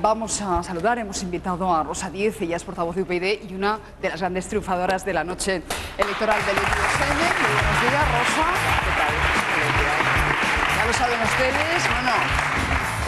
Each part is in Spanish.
Vamos a saludar, hemos invitado a Rosa Díez, ella es portavoz de UPyD y una de las grandes triunfadoras de la noche electoral del 22 Muy buenos días, Rosa. ¿Qué tal? Ya lo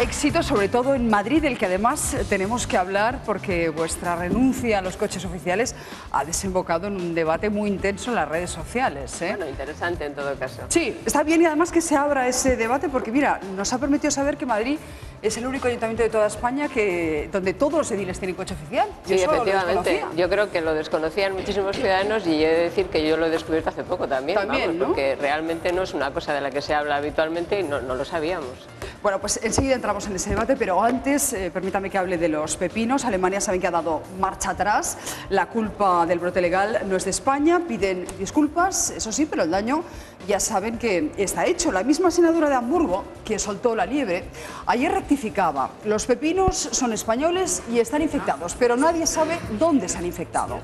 éxito sobre todo en Madrid, del que además tenemos que hablar porque vuestra renuncia a los coches oficiales ha desembocado en un debate muy intenso en las redes sociales. ¿eh? Bueno, interesante en todo caso. Sí, está bien y además que se abra ese debate porque mira, nos ha permitido saber que Madrid es el único ayuntamiento de toda España que, donde todos los ediles tienen coche oficial. Sí, efectivamente. Yo creo que lo desconocían muchísimos ciudadanos y he de decir que yo lo he descubierto hace poco también. También, Porque realmente no es una cosa de la que se habla habitualmente y no, no lo sabíamos. Bueno, pues enseguida entramos en ese debate, pero antes eh, permítame que hable de los pepinos. Alemania saben que ha dado marcha atrás. La culpa del brote legal no es de España. Piden disculpas, eso sí, pero el daño ya saben que está hecho. La misma senadora de Hamburgo, que soltó la liebre, ayer rectificaba. Los pepinos son españoles y están infectados, pero nadie sabe dónde se han infectado.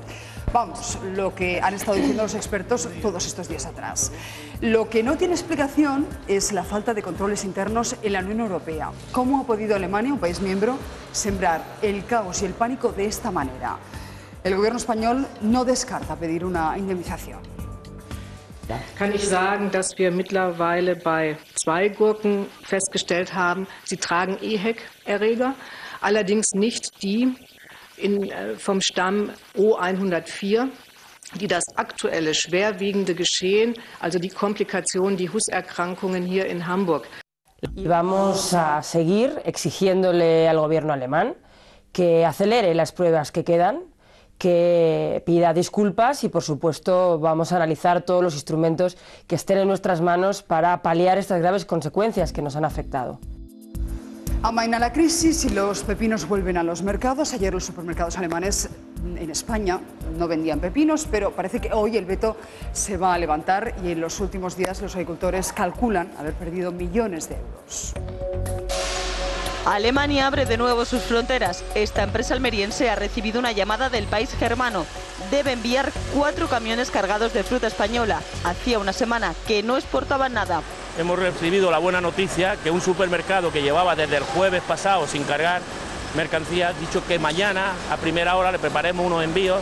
Vamos, lo que han estado diciendo los expertos todos estos días atrás. Lo que no tiene explicación es la falta de controles internos en la Unión Europea. ¿Cómo ha podido Alemania, un país miembro, sembrar el caos y el pánico de esta manera? El gobierno español no descarta pedir una indemnización. Kann ich sagen, dass wir mittlerweile bei zwei Gurken festgestellt haben, sie tragen EHEC-Erreger, allerdings nicht die in, äh, vom Stamm O104, die das aktuelle schwerwiegende Geschehen, also die Komplikationen, die Husserkrankungen hier in Hamburg. Y vamos a seguir exigiéndole al gobierno alemán que acelere las pruebas que quedan, que pida disculpas y, por supuesto, vamos a analizar todos los instrumentos que estén en nuestras manos para paliar estas graves consecuencias que nos han afectado. Amaina la crisis y los pepinos vuelven a los mercados. Ayer los supermercados alemanes en España no vendían pepinos, pero parece que hoy el veto se va a levantar y en los últimos días los agricultores calculan haber perdido millones de euros. Alemania abre de nuevo sus fronteras. Esta empresa almeriense ha recibido una llamada del país germano. Debe enviar cuatro camiones cargados de fruta española. Hacía una semana que no exportaban nada hemos recibido la buena noticia que un supermercado que llevaba desde el jueves pasado sin cargar mercancía, ha dicho que mañana a primera hora le preparemos unos envíos.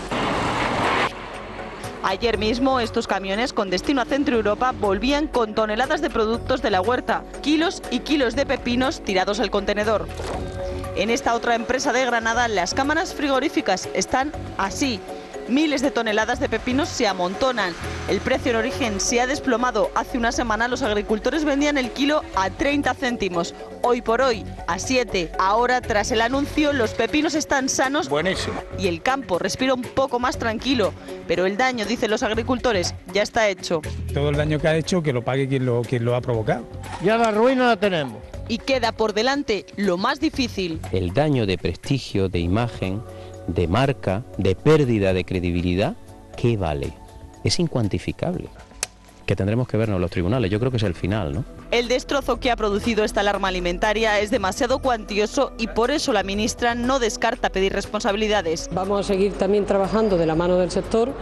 Ayer mismo estos camiones con destino a Centro Europa volvían con toneladas de productos de la huerta, kilos y kilos de pepinos tirados al contenedor. En esta otra empresa de Granada las cámaras frigoríficas están así, Miles de toneladas de pepinos se amontonan. El precio en origen se ha desplomado. Hace una semana los agricultores vendían el kilo a 30 céntimos. Hoy por hoy a 7. Ahora, tras el anuncio, los pepinos están sanos. Buenísimo. Y el campo respira un poco más tranquilo. Pero el daño, dicen los agricultores, ya está hecho. Todo el daño que ha hecho, que lo pague quien lo, quien lo ha provocado. Ya la ruina la tenemos. Y queda por delante lo más difícil. El daño de prestigio, de imagen de marca, de pérdida de credibilidad, ¿qué vale? Es incuantificable. Que tendremos que vernos los tribunales, yo creo que es el final, ¿no? El destrozo que ha producido esta alarma alimentaria es demasiado cuantioso y por eso la ministra no descarta pedir responsabilidades. Vamos a seguir también trabajando de la mano del sector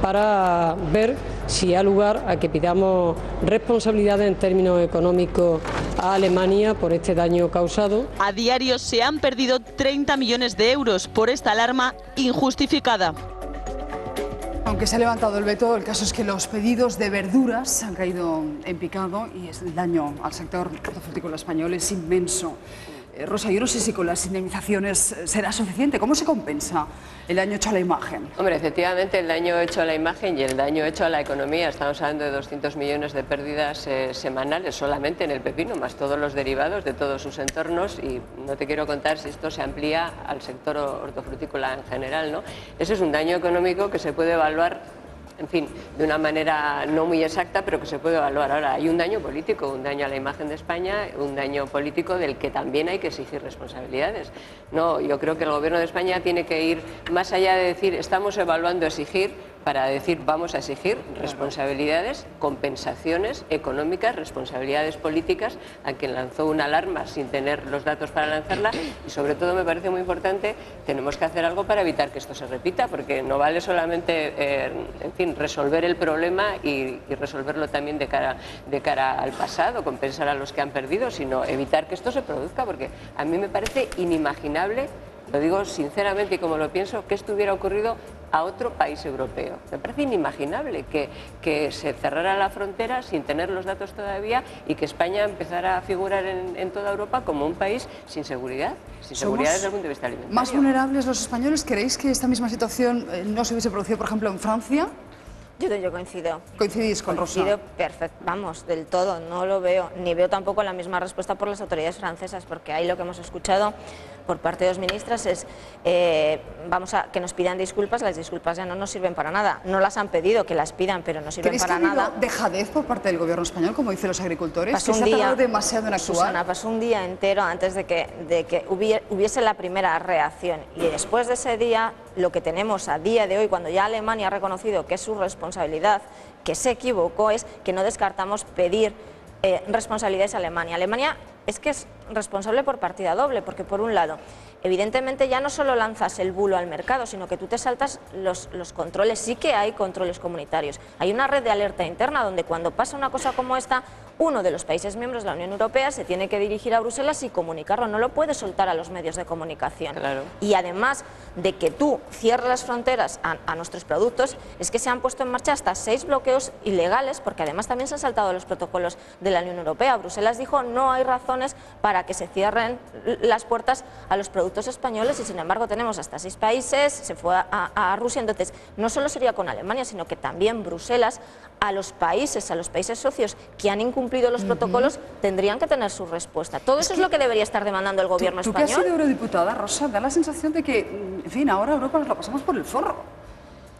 para ver si hay lugar a que pidamos responsabilidades en términos económicos a Alemania por este daño causado. A diario se han perdido 30 millones de euros por esta alarma injustificada. Aunque se ha levantado el veto, el caso es que los pedidos de verduras han caído en picado y el daño al sector hortofrutícola español es inmenso. Eh, Rosa, yo no sé si con las indemnizaciones eh, será suficiente. ¿Cómo se compensa el daño hecho a la imagen? Hombre, efectivamente el daño hecho a la imagen y el daño hecho a la economía, estamos hablando de 200 millones de pérdidas eh, semanales solamente en el pepino, más todos los derivados de todos sus entornos y no te quiero contar si esto se amplía al sector hortofrutícola en general. ¿no? Ese es un daño económico que se puede evaluar en fin, de una manera no muy exacta, pero que se puede evaluar. Ahora, hay un daño político, un daño a la imagen de España, un daño político del que también hay que exigir responsabilidades. No, yo creo que el Gobierno de España tiene que ir más allá de decir estamos evaluando exigir, para decir vamos a exigir responsabilidades, compensaciones económicas, responsabilidades políticas a quien lanzó una alarma sin tener los datos para lanzarla y sobre todo me parece muy importante, tenemos que hacer algo para evitar que esto se repita, porque no vale solamente eh, en fin, resolver el problema y, y, resolverlo también de cara, de cara al pasado, compensar a los que han perdido, sino evitar que esto se produzca, porque a mí me parece inimaginable lo digo sinceramente y como lo pienso, que esto hubiera ocurrido a otro país europeo. Me parece inimaginable que, que se cerrara la frontera sin tener los datos todavía y que España empezara a figurar en, en toda Europa como un país sin seguridad, sin seguridad desde el punto de vista alimentario. ¿Más vulnerables los españoles? ¿Creéis que esta misma situación eh, no se hubiese producido, por ejemplo, en Francia? Yo, yo coincido. ¿Coincidís con coincido Rosa? perfecto, vamos, del todo, no lo veo, ni veo tampoco la misma respuesta por las autoridades francesas, porque ahí lo que hemos escuchado por parte de los ministros es eh, vamos a que nos pidan disculpas, las disculpas ya no nos sirven para nada, no las han pedido que las pidan, pero no sirven ¿Creéis para que ha nada. dejadez por parte del gobierno español, como dicen los agricultores? Pasó que un se ha día, demasiado en actuar. Susana, pasó un día entero antes de que, de que hubie- hubiese la primera reacción y después de ese día lo que tenemos a día de hoy, cuando ya Alemania ha reconocido que es su responsabilidad, que se equivocó, es que no descartamos pedir eh, responsabilidades a Alemania. Alemania es que es responsable por partida doble, porque por un lado, evidentemente ya no solo lanzas el bulo al mercado, sino que tú te saltas los, los controles, sí que hay controles comunitarios. Hay una red de alerta interna donde cuando pasa una cosa como esta, uno de los países miembros de la Unión Europea se tiene que dirigir a Bruselas y comunicarlo, no lo puede soltar a los medios de comunicación. Claro. Y además de que tú cierres las fronteras a, a nuestros productos, es que se han puesto en marcha hasta seis bloqueos ilegales, porque además también se han saltado los protocolos de la Unión Europea. Bruselas dijo no hay razones para que se cierren las puertas a los productos españoles y sin embargo tenemos hasta seis países, se fue a, a- a Rusia, entonces no solo sería con Alemania, sino que también Bruselas a los países, a los países socios que han incumplido los protocolos tendrían que tener su respuesta. Todo eso es lo que debería estar demandando el gobierno Tú que has español. sido eurodiputada, Rosa, da la sensación de que, en fin, ahora Europa nos la pasamos por el forro.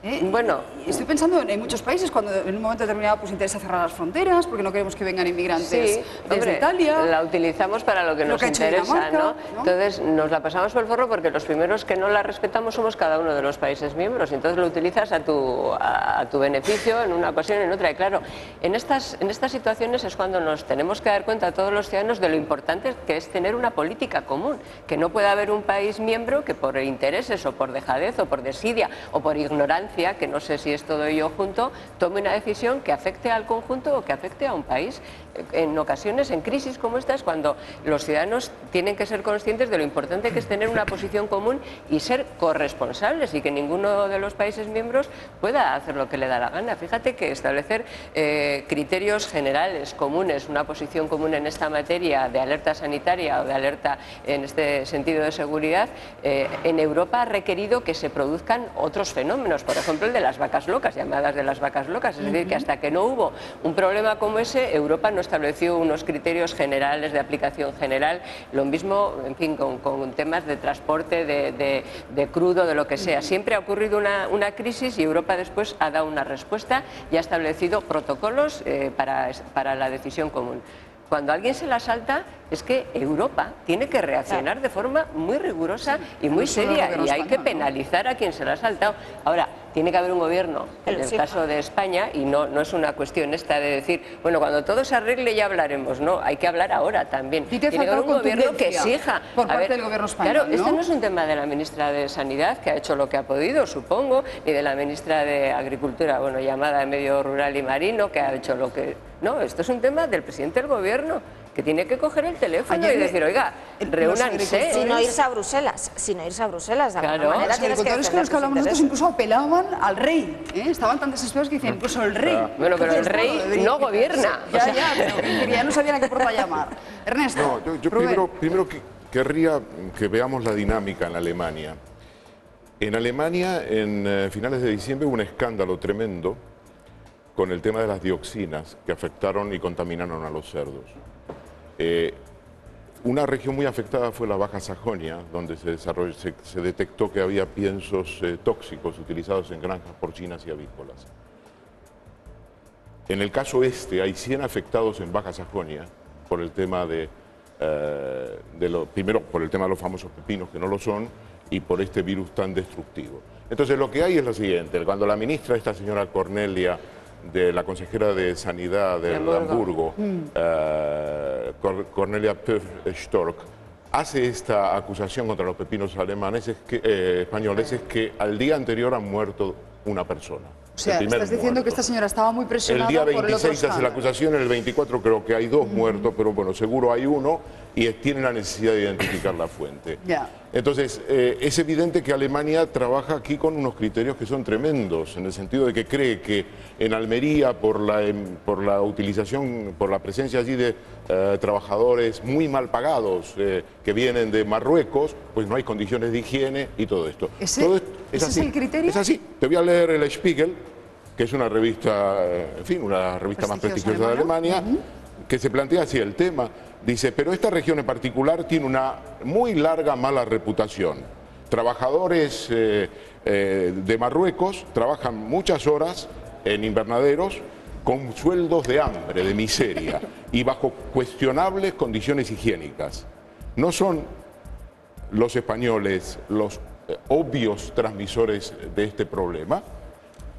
¿Eh? Bueno. Estoy pensando en, en muchos países cuando en un momento determinado pues interesa cerrar las fronteras porque no queremos que vengan inmigrantes Sí, desde hombre, Italia. la utilizamos para lo que Lo nos que interesa, Dinamarca, ¿no? ¿no? Entonces nos la pasamos por el forro porque los primeros que no la respetamos somos cada uno de los países miembros. Entonces lo utilizas a tu, a, a tu beneficio en una ocasión en otra. Y claro, en estas, en estas situaciones es cuando nos tenemos que dar cuenta todos los ciudadanos de lo importante que es tener una política común, que no puede haber un país miembro que por intereses o por dejadez o por desidia o por ignorancia, que no sé si es todo ello junto, tome una decisión que afecte al conjunto o que afecte a un país. En ocasiones, en crisis como esta, es cuando los ciudadanos tienen que ser conscientes de lo importante que es tener una posición común y ser corresponsables y que ninguno de los países miembros pueda hacer lo que le da la gana. Fíjate que establecer eh, criterios generales, comunes, una posición común en esta materia de alerta sanitaria o de alerta en este sentido de seguridad, eh, en Europa ha requerido que se produzcan otros fenómenos, por ejemplo el de las vacas locas, llamadas de las vacas locas. Es decir, que hasta que no hubo un problema como ese, Europa no estableció unos criterios generales de aplicación general. Lo mismo, en fin, con, con temas de transporte, de, de- de crudo, de lo que sea. Siempre ha ocurrido una, una crisis y Europa después ha dado una respuesta y ha establecido protocolos eh, para, para la decisión común. Cuando alguien se la salta, es que Europa tiene que reaccionar de forma muy rigurosa y muy seria gobierno y hay que penalizar a quien se la ha saltado. Ahora, tiene que haber un gobierno, en el caso de España, y no, no es una cuestión esta de decir, bueno, cuando todo se arregle ya hablaremos, no, hay que hablar ahora también. Y te tiene que haber un gobierno que exija. por A parte ver, del gobierno español, Claro, este ¿no? no es un tema de la ministra de Sanidad, que ha hecho lo que ha podido, supongo, ni de la ministra de Agricultura, bueno, llamada de Medio Rural y Marino, que ha hecho lo que... No, esto es un tema del presidente del gobierno, que tiene que coger el teléfono Ayer y decir, oiga, los reúnanse. agricultores- Si no irse a Bruselas, si no irse a Bruselas, de Claro. manera Los que los que hablamos nosotros incluso apelaban al rey. ¿eh? Estaban tan desesperados que decían, incluso el rey. Bueno, pero el rey debería no gobierna. Ya, O sea- ya, pero ya no sabían a qué puerta llamar. Ernesto, No, yo, yo Rubén. primero, primero que- querría que veamos la dinámica en Alemania. En Alemania, en eh, finales de diciembre, hubo un escándalo tremendo con el tema de las dioxinas que afectaron y contaminaron a los cerdos. Eh, una región muy afectada fue la Baja Sajonia, donde se, desarrolló- se, detectó que había piensos eh, tóxicos utilizados en granjas porcinas y avícolas. En el caso este, hay 100 afectados en Baja Sajonia por el tema de, eh, primero por el tema de los famosos pepinos que no lo son y por este virus tan destructivo. Entonces lo que hay es lo siguiente, cuando la ministra, esta señora Cornelia, de la consejera de Sanidad de Hamburgo. Hamburgo, Mm. eh, Cor- Cornelia Pöff-Stork, hace esta acusación contra los pepinos alemanes, es que, eh, españoles, es que al día anterior han muerto una persona. O sea, El estás diciendo muerto. que esta señora estaba muy El presionada día por el otro 26 se hace la acusación, en el 24 creo que hay dos muertos, pero bueno, seguro hay uno y tienen la necesidad de identificar la fuente. Entonces, eh, es evidente que Alemania trabaja aquí con unos criterios que son tremendos, en el sentido de que cree que en Almería, por la, em, por la utilización, por la presencia allí de eh, trabajadores muy mal pagados eh, que vienen de Marruecos, pues no hay condiciones de higiene y todo esto. ¿Ese- Todo esto ese es el criterio? Es así. Te voy a leer el Spiegel, que es una revista, eh, en fin, una revista más Prestigiosa de Alemania, que se plantea así el tema. Dice, pero esta región en particular tiene una muy larga mala reputación. Trabajadores eh, eh, de Marruecos trabajan muchas horas en invernaderos con sueldos de hambre, de miseria y bajo cuestionables condiciones higiénicas. No son los españoles los eh, obvios transmisores de este problema.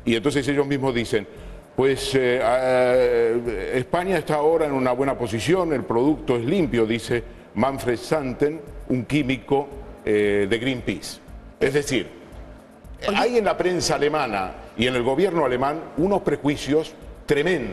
Y entonces ellos mismos dicen, pues eh, eh, España está ahora en una buena posición, el producto es limpio, dice Manfred Santen, un químico eh, de Greenpeace. Es decir, hay en la prensa alemana y en el gobierno alemán unos prejuicios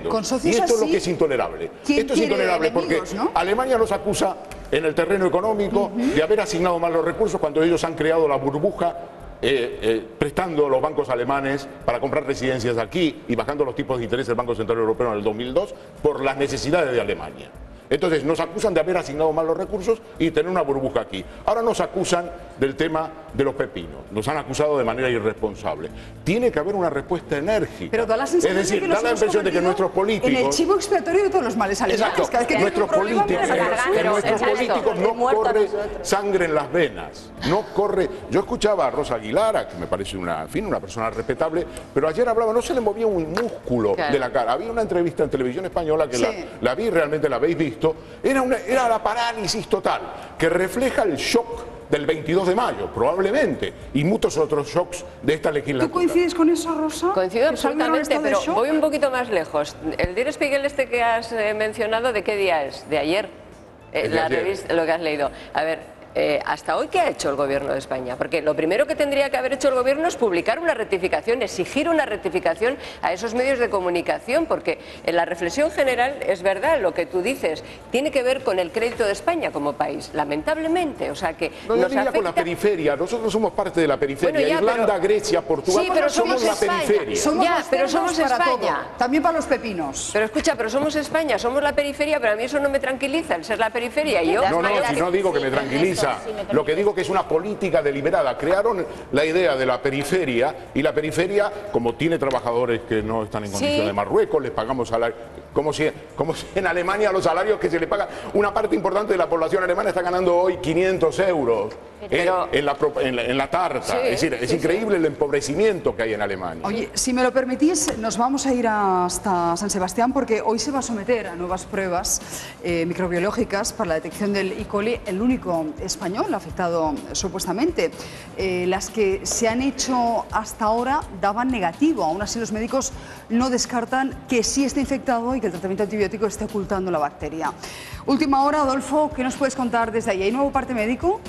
Con socios y esto es lo que es intolerable. ¿quién Esto es intolerable porque no? Alemania los acusa en el terreno económico de haber asignado mal los recursos cuando ellos han creado la burbuja eh, eh, prestando los bancos alemanes para comprar residencias aquí y bajando los tipos de interés del Banco Central Europeo en el 2002 por las necesidades de Alemania. Entonces nos acusan de haber asignado mal los recursos y tener una burbuja aquí. Ahora nos acusan del tema de los pepinos. Nos han acusado de manera irresponsable. Tiene que haber una respuesta enérgica. Pero da la sensación es decir, de que da la impresión de que nuestros políticos... En el chivo expiatorio de todos los males alemanes. Exacto. Que nuestros políticos, que nuestros políticos no corre sangre en las venas, no corre. Yo escuchaba a Rosa Aguilar, que me parece una, en fin, una persona respetable, pero ayer hablaba, no se le movía un músculo Claro. de la cara. Había una entrevista en televisión española que Sí. la, la vi, realmente la habéis visto. Era, una, era la parálisis total, que refleja el shock del 22 de mayo, probablemente, y muchos otros shocks de esta ¿Tú legislatura. coincides con eso, Rosa? Coincido ¿Que salga en un absolutamente, pero shock? voy un poquito más lejos. El Der Spiegel este que has eh, mencionado, ¿de qué día es? ¿De ayer? Eh, de la ayer. revista, lo que has leído. A ver, eh, ¿hasta hoy qué ha hecho el Gobierno de España? Porque lo primero que tendría que haber hecho el Gobierno es publicar una rectificación, exigir una rectificación a esos medios de comunicación, porque en la reflexión general es verdad lo que tú dices, tiene que ver con el crédito de España como país, lamentablemente. O sea que No, yo nos diría con la afecta- periferia. Nosotros somos parte de la periferia. Bueno, ya, Irlanda, pero- Grecia, Portugal. Sí, pero somos somos la España. periferia. Somos Ya, pero somos para España. todo. También para los pepinos. Pero escucha, pero somos España, somos la periferia, pero a mí eso no me tranquiliza, el ser la periferia. Y yo, No, no, si no digo que me tranquiliza. Lo que digo que es una política deliberada. Crearon la idea de la periferia y la periferia, como tiene trabajadores que no están en Sí. condiciones de Marruecos, les pagamos salarios. Como si, como si en Alemania los salarios que se le pagan, una parte importante de la población alemana está ganando hoy 500 euros Pero- en, la, en la- en la tarta. Sí, es decir, es sí, increíble el empobrecimiento que hay en Alemania. Oye, si me lo permitís, nos vamos a ir hasta San Sebastián porque hoy se va a someter a nuevas pruebas eh, microbiológicas para la detección del E. coli, el único español afectado supuestamente. Eh, las que se han hecho hasta ahora daban negativo. Aún así, los médicos no descartan que sí esté infectado y que el tratamiento antibiótico esté ocultando la bacteria. Última hora, Adolfo, ¿qué nos puedes contar desde ahí? ¿Hay nuevo parte médico?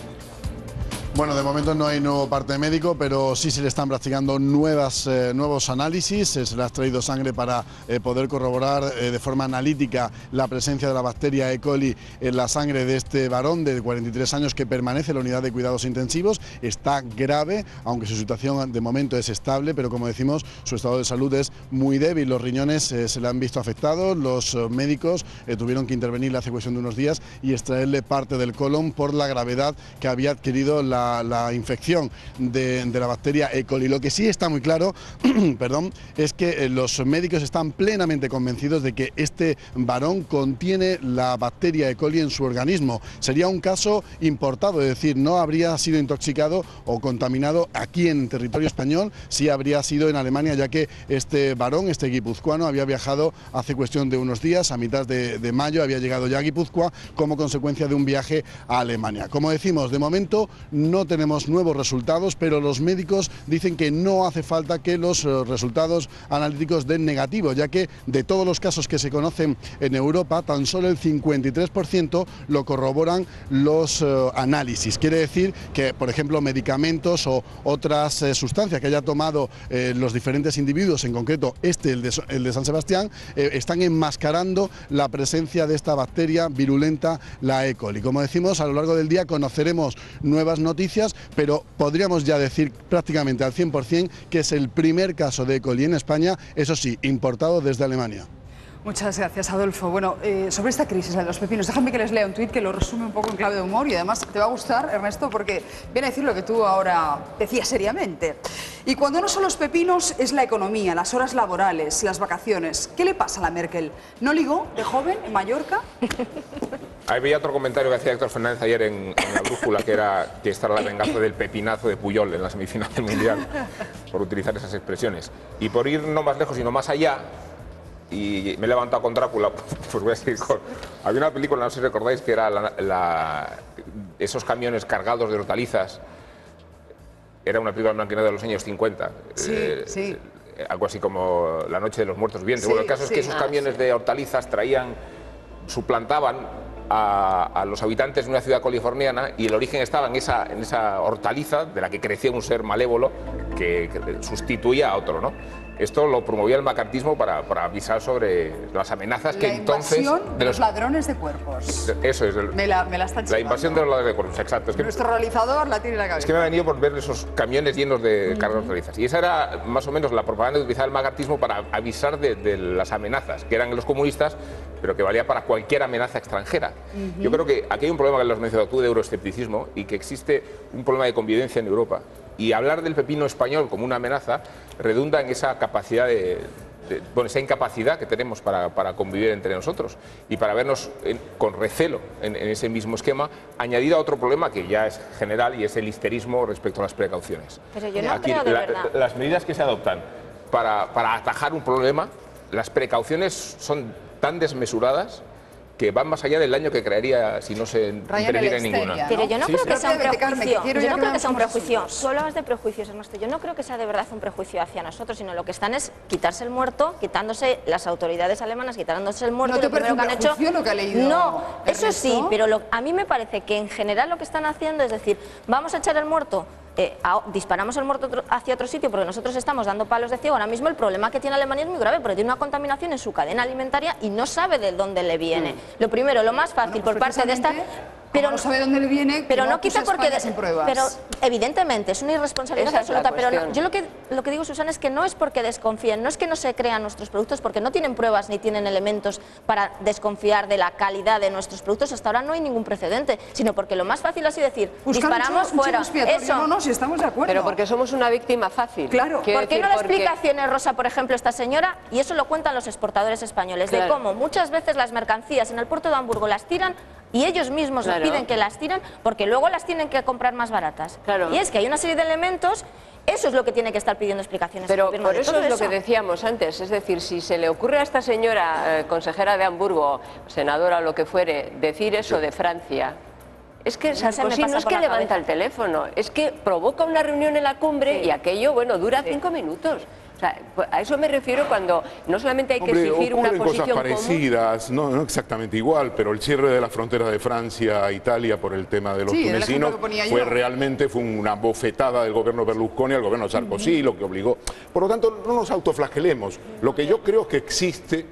Bueno, de momento no hay nuevo parte médico, pero sí se le están practicando nuevas, eh, nuevos análisis. Eh, Se le ha traído sangre para eh, poder corroborar de forma analítica la presencia de la bacteria E. coli en la sangre de este varón de 43 años que permanece en la unidad de cuidados intensivos. Está grave, aunque su situación de momento es estable, pero como decimos, su estado de salud es muy débil. Los riñones se le han visto afectados, los médicos tuvieron que intervenirle hace cuestión de unos días y extraerle parte del colon por la gravedad que había adquirido la, la infección de, la bacteria E. coli. Lo que sí está muy claro, perdón, es que eh, los médicos están plenamente convencidos de que este varón contiene la bacteria E. coli en su organismo. Sería un caso importado, es decir, no habría sido intoxicado o contaminado aquí en territorio español, sí habría sido en Alemania, ya que este varón, este guipuzcoano, había viajado hace cuestión de unos días, a mitad de, de mayo, había llegado ya a Guipúzcoa como consecuencia de un viaje a Alemania. Como decimos, de momento no no tenemos nuevos resultados, pero los médicos dicen que no hace falta que los eh, resultados analíticos den negativo, ya que de todos los casos que se conocen en Europa, tan solo el 53% lo corroboran los eh, análisis. Quiere decir que, por ejemplo, medicamentos o otras eh, sustancias que haya tomado los diferentes individuos, en concreto este, el de, San Sebastián, están enmascarando la presencia de esta bacteria virulenta, la E. coli. Como decimos, a lo largo del día conoceremos nuevas noticias, pero podríamos ya decir prácticamente al 100% que es el primer caso de E. coli en España, eso sí, importado desde Alemania. Muchas gracias, Adolfo. Bueno, eh, sobre esta crisis la de los pepinos, déjame que les lea un tuit que lo resume un poco en clave de humor y además te va a gustar, Ernesto, porque viene a decir lo que tú ahora decías seriamente. Y cuando no son los pepinos, es la economía, las horas laborales, las vacaciones. ¿Qué le pasa a la Merkel? ¿No ligó de joven en Mallorca? Ahí veía otro comentario que hacía Héctor Fernández ayer en, en la brújula, que era que esta era la venganza del pepinazo de Puyol en la semifinal del Mundial, por utilizar esas expresiones. Y por ir no más lejos, sino más allá, y me he levantado con Drácula, pues voy a seguir con... Había una película, no sé si recordáis, que era la- la- esos camiones cargados de hortalizas. Era una película negro de los años 50. Sí, eh, sí. algo así como La Noche de los Muertos Vivientes. Sí, bueno, el caso es que esos Ah, camiones de hortalizas traían, suplantaban a, los habitantes de una ciudad californiana y el origen estaba en esa, en esa hortaliza de la que crecía un ser malévolo que, que sustituía a otro, ¿no? Esto lo promovía el macartismo para, para avisar sobre las amenazas que la entonces... invasión de los ladrones de cuerpos. eso es, el- Me la, me la están la invasión de los ladrones de cuerpos, exacto. Es que, Nuestro realizador la tiene en la cabeza. es que me ha venido por ver esos camiones llenos de cargas de hortalizas. Y esa era más o menos la propaganda que utilizaba el macartismo para avisar de, de las amenazas, que eran los comunistas, pero que valía para cualquier amenaza extranjera. Yo creo que aquí hay un problema que lo has mencionado tú de euroescepticismo y que existe un problema de convivencia en Europa. Y hablar del pepino español como una amenaza redunda en esa capacidad de, de- bueno, esa incapacidad que tenemos para, para convivir entre nosotros y para vernos en- con recelo en, en ese mismo esquema, añadido a otro problema que ya es general y es el histerismo respecto a las precauciones. Pero yo no Aquí, creo de la- verdad. las medidas que se adoptan para, para atajar un problema, las precauciones son tan desmesuradas que van más allá del daño que crearía si no se interviene en ninguna. Pero yo no Sí, creo sí. que sea un prejuicio. yo no creo que sea un prejuicio. Tú hablabas de prejuicios, Ernesto. Yo no creo que sea de verdad un prejuicio hacia nosotros, sino lo que están es quitarse el muerto, quitándose las autoridades alemanas, quitándose el muerto. ¿No te lo primero que han hecho. prejuicio lo que ha leído No, eso sí, pero lo- a mí me parece que en general lo que están haciendo es decir, vamos a echar el muerto. Eh, a- disparamos el muerto hacia otro sitio porque nosotros estamos dando palos de ciego. Ahora mismo el problema que tiene Alemania es muy grave porque tiene una contaminación en su cadena alimentaria y no sabe de dónde le viene. Lo primero, lo más fácil por parte de esta. Pero no sabe dónde le viene, pero no no quita porque España sin pruebas. pero evidentemente es una irresponsabilidad Esa absoluta pero no- yo lo que lo que digo Susana es que no es porque desconfíen no es que no se crean nuestros productos porque no tienen pruebas ni tienen elementos para desconfiar de la calidad de nuestros productos hasta ahora no hay ningún precedente sino porque lo más fácil es así decir Buscar disparamos un fuera eso No, no, si estamos de acuerdo. Pero porque somos una víctima fácil. Claro. Quiero ¿Por qué decir, no la porque- explicación es Rosa, por ejemplo, esta señora? Y eso lo cuentan los exportadores españoles, de cómo muchas veces las mercancías en el puerto de Hamburgo las tiran y ellos mismos les Claro. piden que las tiran porque luego las tienen que comprar más baratas. Claro. Y es que hay una serie de elementos, eso es lo que tiene que estar pidiendo explicaciones. Pero por eso es lo que decíamos antes, es decir, si se le ocurre a esta señora eh, consejera de Hamburgo, senadora o lo que fuere, decir eso de Francia, es que Sarkozy no es que levanta cabeza. el teléfono, es que provoca una reunión en la cumbre y aquello, bueno, dura cinco minutos. O sea, pues a eso me refiero cuando no solamente hay que Hombre, exigir una ocurren cosas posición común, parecidas, no, no exactamente igual, pero el cierre de la frontera de Francia a Italia por el tema de los Sí, tunecinos fue yo. realmente fue una bofetada del gobierno Berlusconi al gobierno Sarkozy, lo que obligó. Por lo tanto, no nos autoflagelemos. Lo que yo creo que existe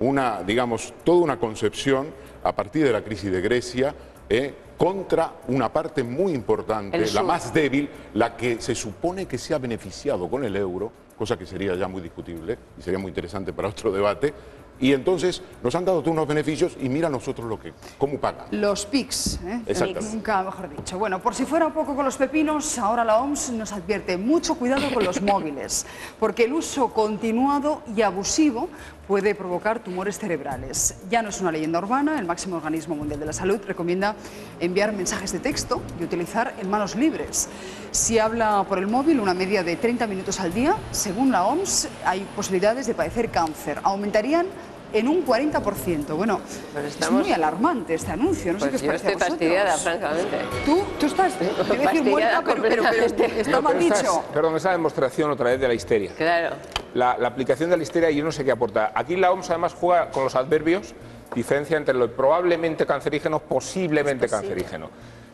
una, digamos, toda una concepción a partir de la crisis de Grecia eh, contra una parte muy importante, la más débil, la que se supone que se ha beneficiado con el euro, cosa que sería ya muy discutible y sería muy interesante para otro debate. Y entonces nos han dado todos unos beneficios y mira nosotros lo que, cómo pagan. Los PICs, ¿eh? Exactamente. nunca mejor dicho. Bueno, por si fuera poco con los pepinos, ahora la OMS nos advierte mucho cuidado con los móviles, porque el uso continuado y abusivo puede provocar tumores cerebrales. Ya no es una leyenda urbana, el máximo organismo mundial de la salud recomienda enviar mensajes de texto y utilizar en manos libres. Si habla por el móvil una media de 30 minutos al día, según la OMS, hay posibilidades de padecer cáncer. Aumentarían en un 40%. Bueno, es muy alarmante este anuncio, no sé Pues qué os parece a estoy vosotros. fastidiada, francamente. Tú, tú estás, te a decir muerta, pero, pero, pero completamente. está No, mal pero esta dicho. es- perdón, es la demostración otra vez de la histeria. Claro. La, la aplicación de la histeria yo no sé qué aporta. Aquí la OMS además juega con los adverbios, diferencia entre lo probablemente cancerígeno, posiblemente cancerígeno.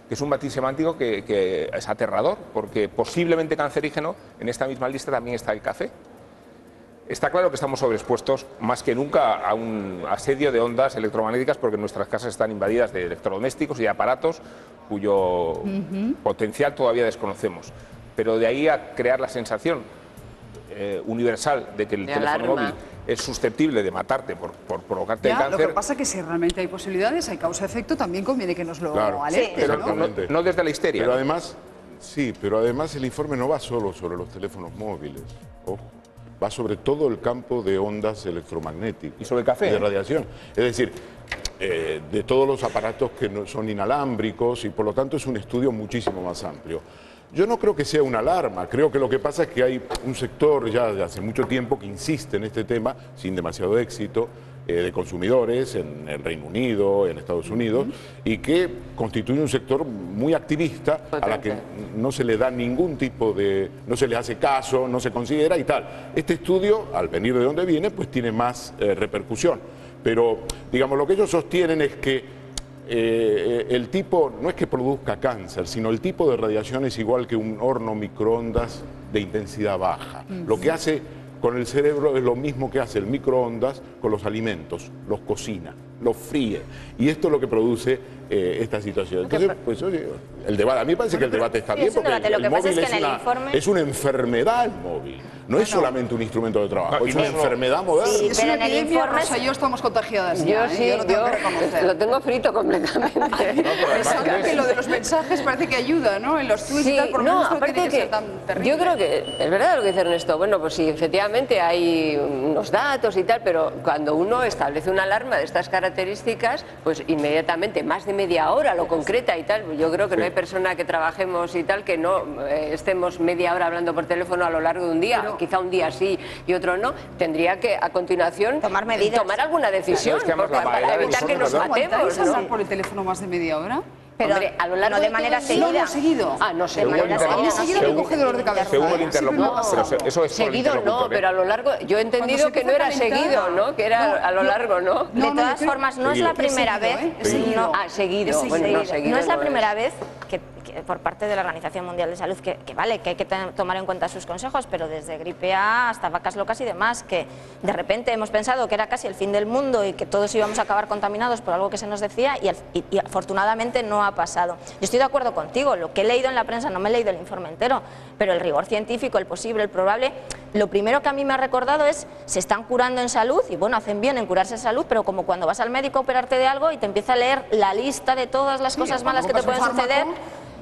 Que es un matiz semántico que, que es aterrador, porque posiblemente cancerígeno, en esta misma lista también está el café. Está claro que estamos sobreexpuestos más que nunca a un asedio de ondas electromagnéticas porque nuestras casas están invadidas de electrodomésticos y de aparatos cuyo potencial todavía desconocemos. Pero de ahí a crear la sensación eh, universal de que el De teléfono alarma. móvil es susceptible de matarte por, por provocarte Ya, el lo cáncer. que pasa es que si realmente hay posibilidades, hay causa-efecto, también conviene que nos lo Claro, ¿no? no- no desde la histeria. Pero además, sí, pero además el informe no va solo sobre los teléfonos móviles. Ojo. Va sobre todo el campo de ondas electromagnéticas. Y sobre el café, De radiación. Es decir, eh, de todos los aparatos que no son inalámbricos y por lo tanto es un estudio muchísimo más amplio. Yo no creo que sea una alarma, creo que lo que pasa es que hay un sector ya de hace mucho tiempo que insiste en este tema, sin demasiado éxito, eh, de consumidores en el Reino Unido, en Estados Unidos, y que constituye un sector muy activista a la que no se le da ningún tipo de, no se le hace caso, no se considera y tal. Este estudio, al venir de donde viene, pues tiene más eh, repercusión. Pero, digamos, lo que ellos sostienen es que eh, el tipo no es que produzca cáncer, sino el tipo de radiación es igual que un horno microondas de intensidad baja. Lo que hace con el cerebro es lo mismo que hace el microondas con los alimentos, los cocina, los fríe. Y esto es lo que produce eh, esta situación. Entonces, pues oye, el debate, a mí me parece que el debate está Sí, bien es un porque debate. el, Lo el que pasa móvil es que en el una, informe- es una enfermedad el móvil, no es solamente un instrumento de trabajo, No, y es no una solo- enfermedad moderna. es pero en el informe Rosa y yo estamos contagiadas Yo ya, ¿eh? sí, yo lo tengo yo que reconocer. lo tengo frito completamente. Pensaba que lo de los mensajes parece que ayuda, ¿no? En los tweets y Sí, tal, por lo no, menos no aparte tiene que, que ser tan terrible. yo creo que es verdad lo que dice Ernesto. Bueno, pues sí, efectivamente hay unos datos y tal, pero cuando uno establece una alarma de estas características, pues inmediatamente, más de media hora lo concreta y tal. Yo creo que no hay persona que trabajemos y tal que no eh, estemos media hora hablando por teléfono a lo largo de un día, quizá un día sí y otro no. Tendría que a continuación tomar medidas. tomar alguna decisión es que además porque la para evitar que nos matemos. ¿Aguantáis ¿no? hablar por el teléfono más de media hora? Pero Hombre, a lo largo no de manera seguida. No, no, seguido. Ah, no sé. Según el interlocutor. Seguido me coge dolor de cabeza. Según el interlocutor. Ha Pero eso es Seguido no, ¿eh? pero a lo largo, yo he entendido que no era seguido, ¿no? Que era No, a lo largo, ¿no? De No, no, todas formas, no es Seguido. la primera seguido, vez. ¿eh? Seguido. Ah, seguido. Bueno, no, seguido no es la primera vez que por parte de la Organización Mundial de Salud, que, que vale, que hay que tomar en cuenta sus consejos, pero desde gripe A hasta vacas locas y demás, que de repente hemos pensado que era casi el fin del mundo y que todos íbamos a acabar contaminados por algo que se nos decía y, al- y- y afortunadamente no ha pasado. Yo estoy de acuerdo contigo, lo que he leído en la prensa, no me he leído el informe entero, pero el rigor científico, el posible, el probable, lo primero que a mí me ha recordado es, se están curando en salud y bueno, hacen bien en curarse en salud, pero como cuando vas al médico a operarte de algo y te empieza a leer la lista de todas las Sí, cosas malas que te pueden suceder.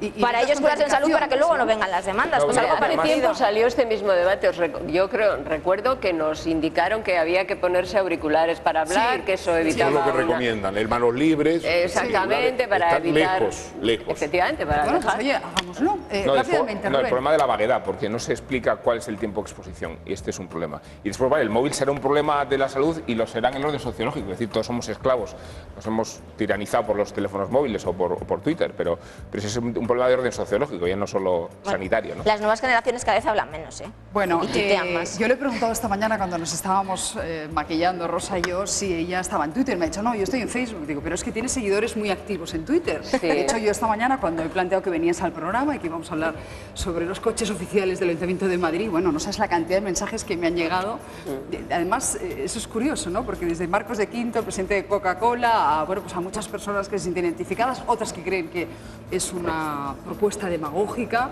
Y- y para ellos curarse en salud para que luego no vengan las demandas. Pues algo Hace parecido. tiempo salió este mismo debate, os yo creo, recuerdo que nos indicaron que había que ponerse auriculares para hablar, Sí, que eso Eso evitaba es lo que una- recomiendan, el manos libres. Exactamente, sí, para están evitar... Lejos, lejos. Efectivamente, para Bueno, pues oye, hagámoslo. Eh, No, el, rápidamente, no, el problema de la vaguedad, porque no se explica cuál es el tiempo de exposición, y este es un problema. Y después, vale, el móvil será un problema de la salud y lo será en el orden sociológico, es decir, todos somos esclavos, nos hemos tiranizado por los teléfonos móviles o por, o por Twitter, pero, pero ese es un, un problema de orden sociológico, ya no solo sanitario. ¿no? Las nuevas generaciones cada vez hablan menos, ¿eh? Bueno, y eh, más. yo le he preguntado esta mañana cuando nos estábamos eh, maquillando, Rosa y yo, si ella estaba en Twitter. Me ha dicho, no, yo estoy en Facebook. Digo, pero es que tiene seguidores muy activos en Twitter. De hecho, yo esta mañana, cuando he planteado que venías al programa y que íbamos a hablar sobre los coches oficiales del Ayuntamiento de Madrid, bueno, no sabes la cantidad de mensajes que me han llegado. De- Además, eh, eso es curioso, ¿no? Porque desde Marcos de Quinto, presidente de Coca-Cola, a, bueno, pues a muchas personas que se sienten identificadas, otras que creen que es una propuesta demagógica.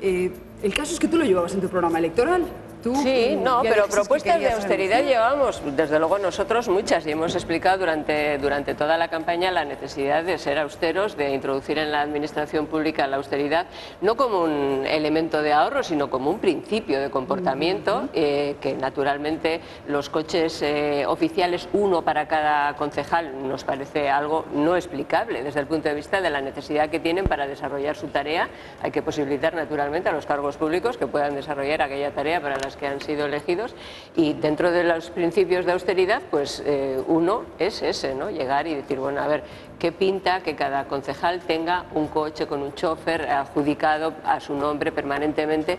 Eh, el caso es que tú lo llevabas en tu programa electoral. Tú, Sí, no, pero que propuestas de austeridad llevamos, desde luego nosotros muchas, y hemos explicado durante, durante toda la campaña la necesidad de ser austeros, de introducir en la administración pública la austeridad, no como un elemento de ahorro, sino como un principio de comportamiento, eh, que naturalmente los coches eh, oficiales, uno para cada concejal, nos parece algo no explicable desde el punto de vista de la necesidad que tienen para desarrollar su tarea. Hay que posibilitar naturalmente a los cargos públicos que puedan desarrollar aquella tarea para las que han sido elegidos y dentro de los principios de austeridad, pues eh, uno es ese, ¿no? Llegar y decir, bueno, a ver, ¿qué pinta que cada concejal tenga un coche con un chofer adjudicado a su nombre permanentemente?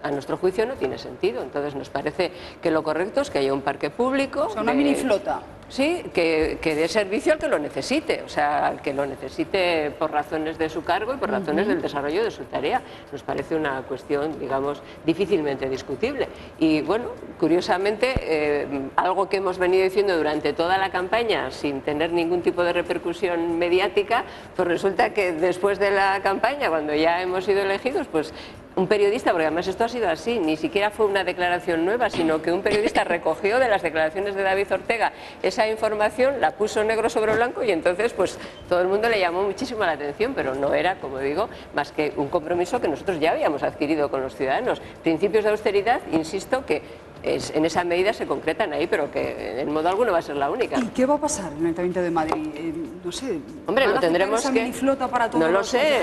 a nuestro juicio no tiene sentido. Entonces nos parece que lo correcto es que haya un parque público. O sea, una de- mini flota. Sí, que, que dé servicio al que lo necesite, o sea, al que lo necesite por razones de su cargo y por razones del desarrollo de su tarea. Nos parece una cuestión, digamos, difícilmente discutible. Y bueno, curiosamente, eh, algo que hemos venido diciendo durante toda la campaña sin tener ningún tipo de repercusión mediática, pues resulta que después de la campaña, cuando ya hemos sido elegidos, pues un periodista, porque además esto ha sido así, ni siquiera fue una declaración nueva, sino que un periodista recogió de las declaraciones de David Ortega esa información, la puso negro sobre blanco y entonces pues todo el mundo le llamó muchísimo la atención, pero no era, como digo, más que un compromiso que nosotros ya habíamos adquirido con los ciudadanos. Principios de austeridad, insisto, que es- en esa medida se concretan ahí, pero que en modo alguno va a ser la única. ¿Y qué va a pasar en el Ayuntamiento de Madrid? Eh, no sé. Hombre, ¿van a aceptar tendremos esa que... miniflota para todos no lo los sé,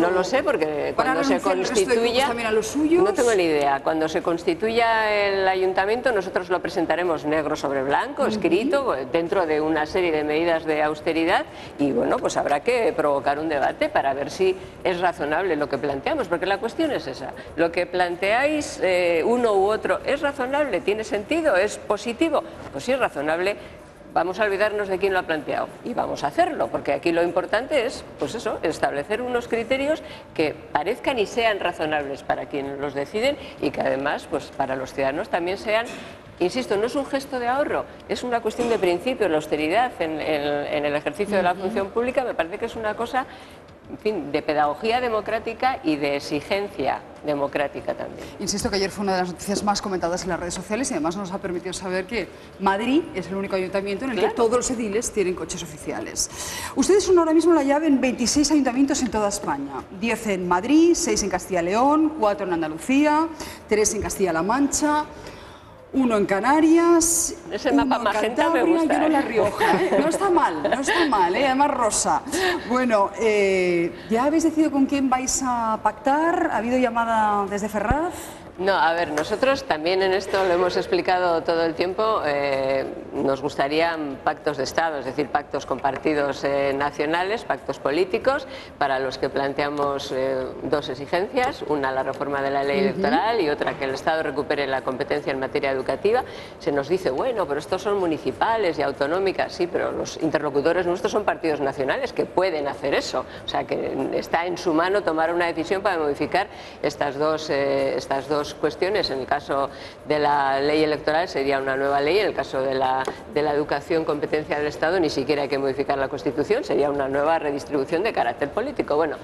no lo sé, porque cuando se constituya... también a los suyos? No tengo ni idea. Cuando se constituya el ayuntamiento, nosotros lo presentaremos negro sobre blanco, escrito, dentro de una serie de medidas de austeridad, y bueno, pues habrá que provocar un debate para ver si es razonable lo que planteamos, porque la cuestión es esa. Lo que planteáis eh, uno u otro, ¿es razonable? ¿Tiene sentido? ¿Es positivo? Pues si es razonable, vamos a olvidarnos de quién lo ha planteado y vamos a hacerlo, porque aquí lo importante es, pues eso, establecer unos criterios que parezcan y sean razonables para quienes los deciden y que además, pues para los ciudadanos también sean Insisto, no es un gesto de ahorro, es una cuestión de principio. La austeridad en, en- en el ejercicio de la función pública me parece que es una cosa, en fin, de pedagogía democrática y de exigencia democrática también. Insisto que ayer fue una de las noticias más comentadas en las redes sociales y además nos ha permitido saber que Madrid es el único ayuntamiento en el que todos los ediles tienen coches oficiales. Ustedes son ahora mismo la llave en 26 ayuntamientos en toda España. 10 en Madrid, 6 en Castilla y León, 4 en Andalucía, 3 en Castilla-La Mancha. Uno en Canarias, Ese uno mapa en magenta me Cantabria gusta, y uno en La ¿eh? Rioja. ¿eh? No está mal, no está mal, ¿eh? además rosa. Bueno, eh, ¿ya habéis decidido con quién vais a pactar? ¿Ha habido llamada desde Ferraz? No, a ver, nosotros también en esto lo hemos explicado todo el tiempo. eh, nos gustarían pactos de Estado, es decir, pactos con partidos eh, nacionales, pactos políticos, para los que planteamos eh, dos exigencias: una, la reforma de la ley electoral y otra, que el Estado recupere la competencia en materia educativa. Se nos dice, bueno, pero estos son municipales y autonómicas, sí, pero los interlocutores nuestros son partidos nacionales que pueden hacer eso. O sea, que está en su mano tomar una decisión para modificar estas dos, eh, estas dos cuestiones. En el caso de la ley electoral sería una nueva ley, en el caso de la, de la educación, competencia del Estado, ni siquiera hay que modificar la Constitución, sería una nueva redistribución de carácter político. Bueno,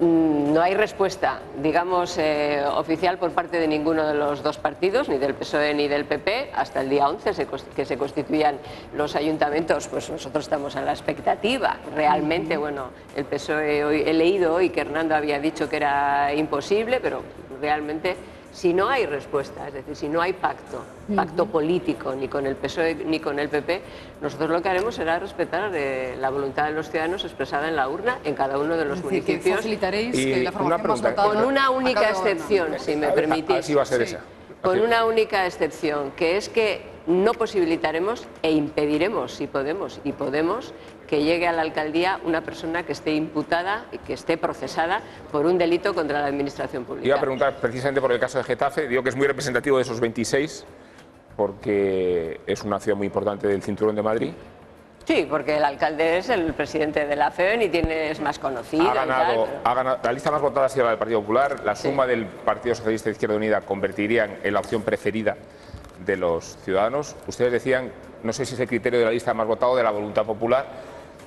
Mm, No hay respuesta, digamos, eh, oficial por parte de ninguno de los dos partidos, ni del PSOE ni del PP, hasta el día 11 se cons- que se constituyan los ayuntamientos. Pues nosotros estamos a la expectativa. Realmente, bueno, el PSOE, hoy, he leído hoy que Hernando había dicho que era imposible, pero realmente si no hay respuesta, es decir, si no hay pacto, pacto político ni con el PSOE ni con el PP, nosotros lo que haremos será respetar eh, la voluntad de los ciudadanos expresada en la urna en cada uno de los Es decir, que municipios. facilitaréis Y que la formación una pregunta, con una única excepción, si me permitís. así va a ser esa. Con una única excepción, que es que no posibilitaremos e impediremos, si podemos, y podemos, que llegue a la alcaldía una persona que esté imputada y que esté procesada por un delito contra la administración pública. Iba a preguntar precisamente por el caso de Getafe, digo que es muy representativo de esos 26, porque es una ciudad muy importante del cinturón de Madrid. Sí, porque el alcalde es el presidente de la FEON y tiene, es más conocido. Ha tal, ganado, pero- ha ganado- la lista más votada ha sido la del Partido Popular. La suma del Partido Socialista de Izquierda Unida convertirían en la opción preferida de los ciudadanos. Ustedes decían, no sé si es el criterio de la lista más votada o de la voluntad popular,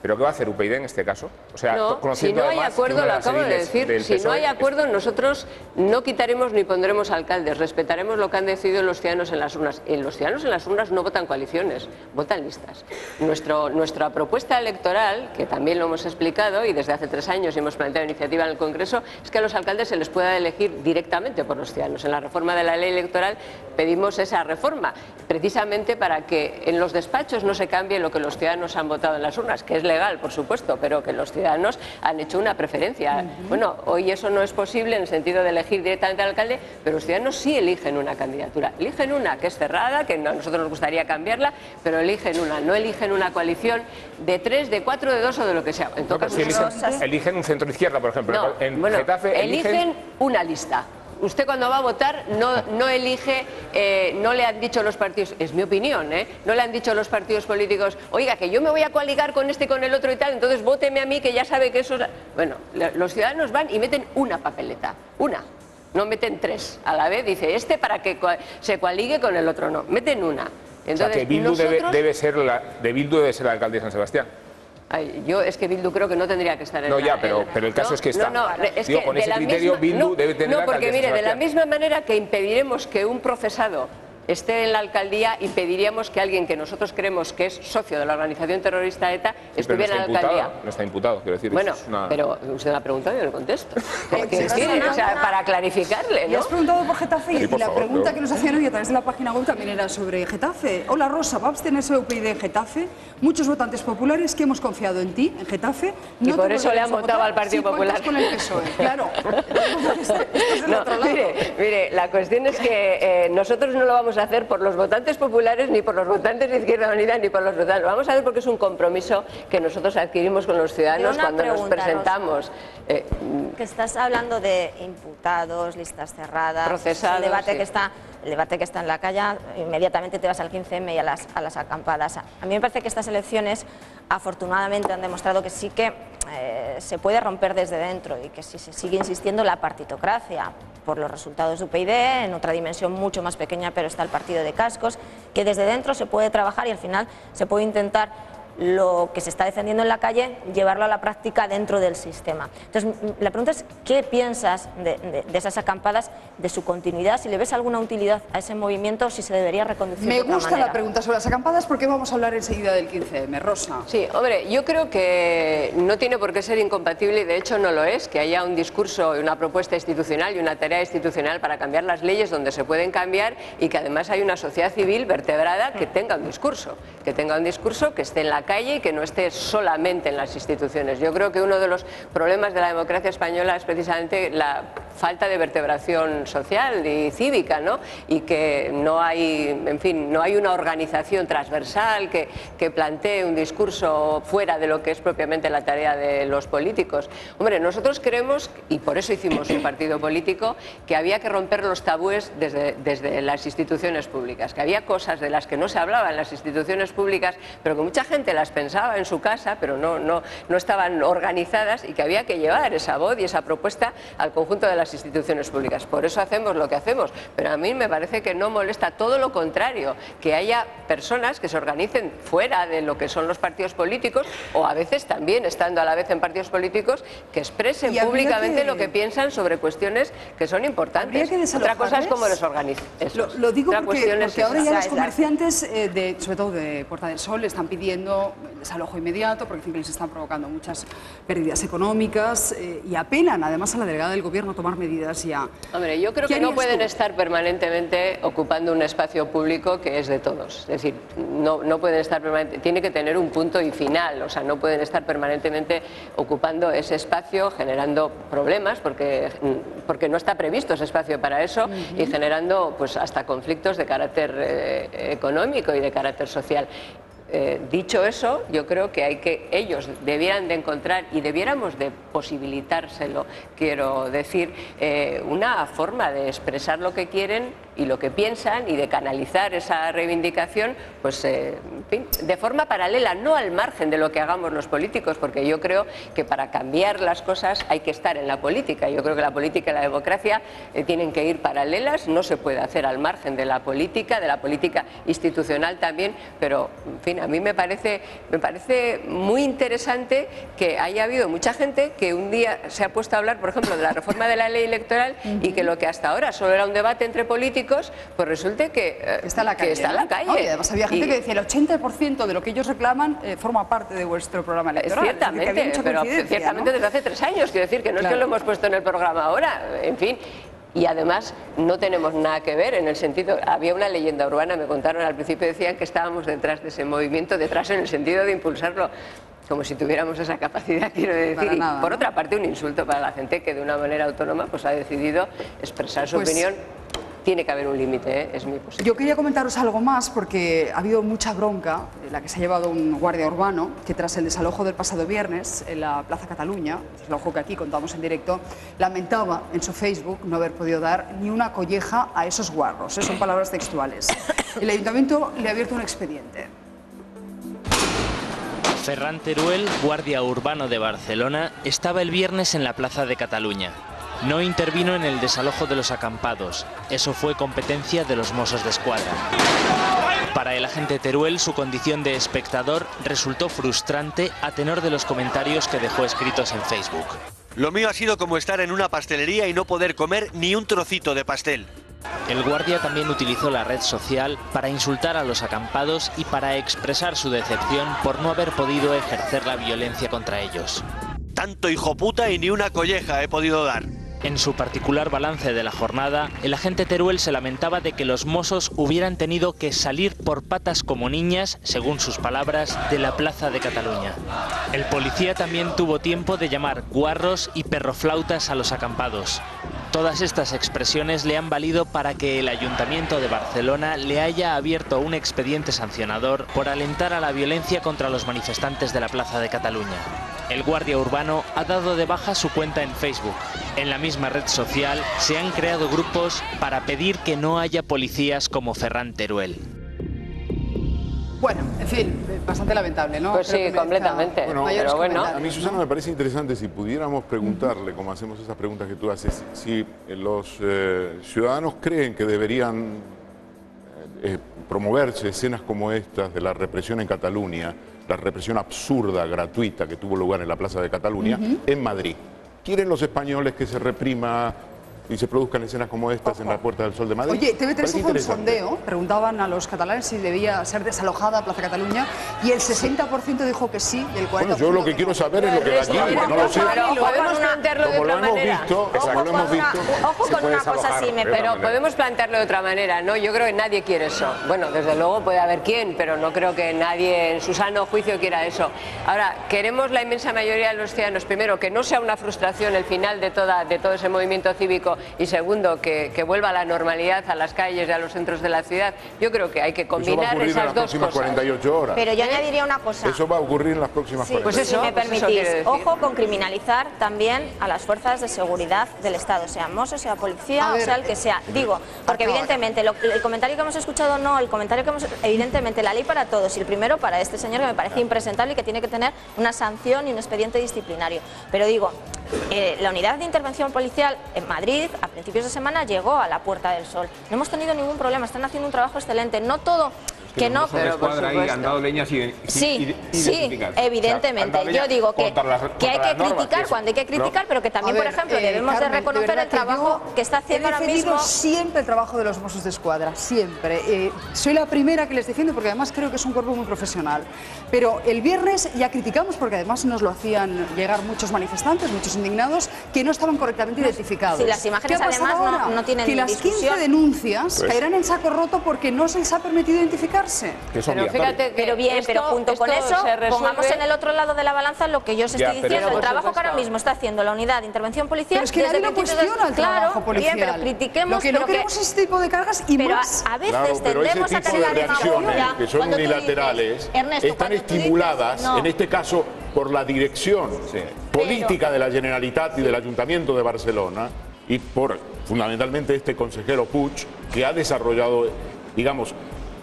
pero ¿qué va a hacer UPyD en este caso? O sea, No, si no hay acuerdo, lo acabo de decir, si no hay acuerdo, nosotros no quitaremos ni pondremos alcaldes, respetaremos lo que han decidido los ciudadanos en las urnas. Y los ciudadanos en las urnas no votan coaliciones, votan listas. Nuestro, nuestra propuesta electoral, que también lo hemos explicado y desde hace tres años hemos planteado iniciativa en el Congreso, es que a los alcaldes se les pueda elegir directamente por los ciudadanos. En la reforma de la ley electoral pedimos esa reforma, precisamente para que en los despachos no se cambie lo que los ciudadanos han votado en las urnas, que es legal, por supuesto, pero que los ciudadanos han hecho una preferencia. Bueno, hoy eso no es posible en el sentido de elegir directamente al alcalde, pero los ciudadanos sí eligen una candidatura. Eligen una que es cerrada, que a nosotros nos gustaría cambiarla, pero eligen una, no eligen una coalición de tres, de cuatro, de dos o de lo que sea. En todo No, caso, si eligen, un centro izquierda, por ejemplo. no, en bueno, Getafe eligen una lista. Usted cuando va a votar no, no elige, eh, no le han dicho los partidos, es mi opinión, ¿eh? no le han dicho los partidos políticos, oiga, que yo me voy a coaligar con este y con el otro y tal, entonces vóteme a mí que ya sabe que eso es... la-". Bueno, los ciudadanos van y meten una papeleta, una. No meten tres a la vez, dice este para que se coaligue con el otro, no, meten una. O sea, Entonces, que Bildu debe, nosotros- debe ser la, de Bildu debe ser el alcalde de San Sebastián. Ay, yo es que Bildu creo que no tendría que estar en No, la- ya, en pero- la- pero el caso no, es que está. No, no, es Digo, que con ese la criterio, misma- Bildu debe tener No, la porque de mire, de la misma manera que impediremos que un procesado esté en la alcaldía, impediríamos que alguien que nosotros creemos que es socio de la organización terrorista ETA Sí, no estuviera en la imputado, alcaldía. no está imputado, quiero decir. Bueno, es una- pero usted me ha preguntado y yo le contesto. Quiero sí, decir, sí, o sea, no, para clarificarle, Y ¿no? has preguntado por Getafe y- y por la favor, pregunta que nos hacían hoy a través de la página web también era sobre Getafe. Hola Rosa, ¿va a abstenerse UPyD en Getafe? Muchos votantes populares que hemos confiado en ti, en Getafe. Y por eso le han votado votar al Partido si Popular. con el PSOE, claro. Esto es No, otro lado. mire, mire, la cuestión es que eh, nosotros no lo vamos a hacer por los votantes populares, ni por los votantes de Izquierda Unida, ni por los votantes. Lo vamos a hacer porque es un compromiso que nosotros adquirimos con los ciudadanos cuando nos presentamos. Eh, que estás hablando de imputados, listas cerradas, Procesados, el debate sí. que está el debate que está en la calle, inmediatamente te vas al 15M y a las, a las acampadas. A mí me parece que estas elecciones afortunadamente han demostrado que sí que eh, se puede romper desde dentro y que si se sigue insistiendo la partitocracia por los resultados de UPyD, en otra dimensión mucho más pequeña, pero está el partido de cascos, que desde dentro se puede trabajar y al final se puede intentar lo que se está defendiendo en la calle, llevarlo a la práctica dentro del sistema. Entonces, la pregunta es, ¿qué piensas de, de- de esas acampadas, de su continuidad? Si le ves alguna utilidad a ese movimiento, si se debería reconducir Me de otra gusta manera. la pregunta sobre las acampadas porque vamos a hablar enseguida del 15M. Rosa. Sí, hombre, yo creo que no tiene por qué ser incompatible y de hecho no lo es, que haya un discurso y una propuesta institucional y una tarea institucional para cambiar las leyes donde se pueden cambiar y que además hay una sociedad civil vertebrada que tenga un discurso, que tenga un discurso que esté en la calle y que no esté solamente en las instituciones. Yo creo que uno de los problemas de la democracia española es precisamente la falta de vertebración social y cívica, ¿no? Y que no hay, en fin, no hay una organización transversal que, que plantee un discurso fuera de lo que es propiamente la tarea de los políticos. Hombre, nosotros creemos, y por eso hicimos un partido político, que había que romper los tabúes desde, desde las instituciones públicas, que había cosas de las que no se hablaba en las instituciones públicas, pero que mucha gente las pensaba en su casa, pero no, no, no estaban organizadas y que había que llevar esa voz y esa propuesta al conjunto de las instituciones públicas. Por eso hacemos lo que hacemos, pero a mí me parece que no molesta todo lo contrario, que haya personas que se organicen fuera de lo que son los partidos políticos o a veces también estando a la vez en partidos políticos que expresen públicamente que- lo que piensan sobre cuestiones que son importantes. Que Otra cosa es cómo los organizan. Lo, lo digo Otra porque, ahora ya los comerciantes, eh, de, sobre todo de Puerta del Sol, están pidiendo desalojo inmediato porque que les están provocando muchas pérdidas económicas eh, y apelan además a la delegada del gobierno a tomar medidas ya. Hombre, yo creo ¿Qué que no pueden tú? estar permanentemente ocupando un espacio público que es de todos. Es decir, no, no pueden estar permanentemente, tiene que tener un punto y final, o sea, no pueden estar permanentemente ocupando ese espacio, generando problemas, porque, porque no está previsto ese espacio para eso, y generando pues hasta conflictos de carácter eh, económico y de carácter social. Eh, dicho eso, yo creo que hay que ellos debieran de encontrar y debiéramos de posibilitárselo, quiero decir, eh, una forma de expresar lo que quieren y lo que piensan y de canalizar esa reivindicación, pues eh, de forma paralela, no al margen de lo que hagamos los políticos, porque yo creo que para cambiar las cosas hay que estar en la política. Yo creo que la política y la democracia tienen que ir paralelas, no se puede hacer al margen de la política, de la política institucional también, pero en fin, a mí me parece, me parece muy interesante que haya habido mucha gente que un día se ha puesto a hablar, por ejemplo, de la reforma de la ley electoral y que lo que hasta ahora solo era un debate entre políticos, pues resulte que eh, Está en la calle. está en ¿no? la calle. No, y además había gente Y- que decía el 80% de lo que ellos reclaman eh, forma parte de vuestro programa electoral. Ciertamente, pero ciertamente ¿no? desde hace tres años, quiero decir que no es que lo hemos puesto en el programa ahora, en fin. Y además no tenemos nada que ver en el sentido, había una leyenda urbana, me contaron al principio, decían que estábamos detrás de ese movimiento, detrás en el sentido de impulsarlo. como si tuviéramos esa capacidad, quiero decir. Y, por ¿no? otra parte, un insulto para la gente que de una manera autónoma pues, ha decidido expresar su Pues- opinión. Tiene que haber un límite, ¿eh? es mi posición. Yo quería comentaros algo más porque ha habido mucha bronca, eh, la que se ha llevado un guardia urbano, que tras el desalojo del pasado viernes en la Plaza Cataluña, desalojo que aquí contamos en directo, lamentaba en su Facebook no haber podido dar ni una colleja a esos guarros. eh, Son palabras textuales. El ayuntamiento le ha abierto un expediente. Ferran Teruel, guardia urbano de Barcelona, estaba el viernes en la Plaza de Cataluña. No intervino en el desalojo de los acampados. Eso fue competencia de los Mossos de Escuadra. Para el agente Teruel, su condición de espectador resultó frustrante a tenor de los comentarios que dejó escritos en Facebook. Lo mío ha sido como estar en una pastelería y no poder comer ni un trocito de pastel. El guardia también utilizó la red social para insultar a los acampados y para expresar su decepción por no haber podido ejercer la violencia contra ellos. Tanto hijo puta y ni una colleja he podido dar. En su particular balance de la jornada, el agente Teruel se lamentaba de que los mozos hubieran tenido que salir por patas como niñas, según sus palabras, de la Plaza de Cataluña. El policía también tuvo tiempo de llamar guarros y perroflautas a los acampados. Todas estas expresiones le han valido para que el Ayuntamiento de Barcelona le haya abierto un expediente sancionador por alentar a la violencia contra los manifestantes de la Plaza de Cataluña. El guardia urbano ha dado de baja su cuenta en Facebook. En la misma red social se han creado grupos para pedir que no haya policías como Ferran Teruel. Bueno, en fin, eh, bastante lamentable, ¿no? Pues Creo sí, completamente. Bueno, mayores a comentarios. mí, Susana, me parece interesante si pudiéramos preguntarle, como hacemos esas preguntas que tú haces, si los eh, ciudadanos creen que deberían eh, promoverse escenas como estas de la represión en Cataluña, la represión absurda, gratuita que tuvo lugar en la Plaza de Cataluña, en Madrid. ¿Quieren los españoles que se reprima y se produzcan escenas como estas en la Puerta del Sol de Madrid? Oye, TV3 Parece hizo un sondeo, preguntaban a los catalanes si debía ser desalojada Plaza Cataluña y el 60% dijo que sí y el 40% Bueno, yo lo que quiero saber es lo que da aquí, no lo sé. Pero podemos plantearlo de otra hemos manera. como lo hemos visto, Ojo con una cosa así, pero podemos plantearlo de otra manera, ¿no? Yo creo que nadie quiere eso. Bueno, desde luego puede haber quién, pero no creo que nadie en su sano juicio quiera eso. Ahora, queremos la inmensa mayoría de los ciudadanos, primero, que no sea una frustración el final de, toda, de todo ese movimiento cívico y segundo, que, que vuelva a la normalidad a las calles y a los centros de la ciudad. Yo creo que hay que Eso va a combinar ocurrir en esas las dos próximas cosas. 48 horas. Pero yo añadiría una cosa. Eso va a ocurrir en las próximas Sí, 48 si me pues eso permitís, ojo con criminalizar también a las fuerzas de seguridad del Estado, sea Mossos, sea policía, o sea el que sea. Digo, porque acaba, evidentemente lo- el comentario que hemos escuchado no, el comentario que hemos, evidentemente la ley para todos y el primero para este señor que me parece impresentable y que tiene que tener una sanción y un expediente disciplinario. Pero digo, eh, la unidad de intervención policial en Madrid a principios de semana llegó a la Puerta del Sol. No hemos tenido ningún problema, están haciendo un trabajo excelente. No todo que no, ahí han dado leñas y, Sí, y- sí. O sea, evidentemente. Yo digo que, contra las- que hay que normas, criticar cuando hay que criticar, ¿no? pero que también, A por ejemplo, eh, debemos Carmen, de reconocer el trabajo que está haciendo he ahora mismo. siempre el trabajo de los Mossos de Escuadra, siempre. Eh, soy la primera que les defiendo porque además creo que es un cuerpo muy profesional. Pero el viernes ya criticamos porque además nos lo hacían llegar muchos manifestantes, muchos indignados, que no estaban correctamente identificados. Sí, las imágenes ¿Qué ha pasado además no- no tienen Que las 15 discusión. denuncias Pues- caerán en saco roto porque no se les ha permitido Que es Pero fíjate que Pero bien, esto- pero junto con eso, pongamos en el otro lado de la balanza lo que yo os estoy diciendo, el trabajo que ahora mismo está haciendo la unidad de intervención policial. Pero es que desde nadie lo principios de- cuestiona el claro, trabajo policial. Bien, pero critiquemos, Lo que no pero queremos es este tipo de cargas y pero más. A, veces Claro, ese tendemos a tipo caer de reacciones que son unilaterales dices, Ernesto, están dices, estimuladas, no, en este caso, por la dirección política de la Generalitat y del Ayuntamiento de Barcelona y por fundamentalmente este consejero Puig que ha desarrollado, digamos,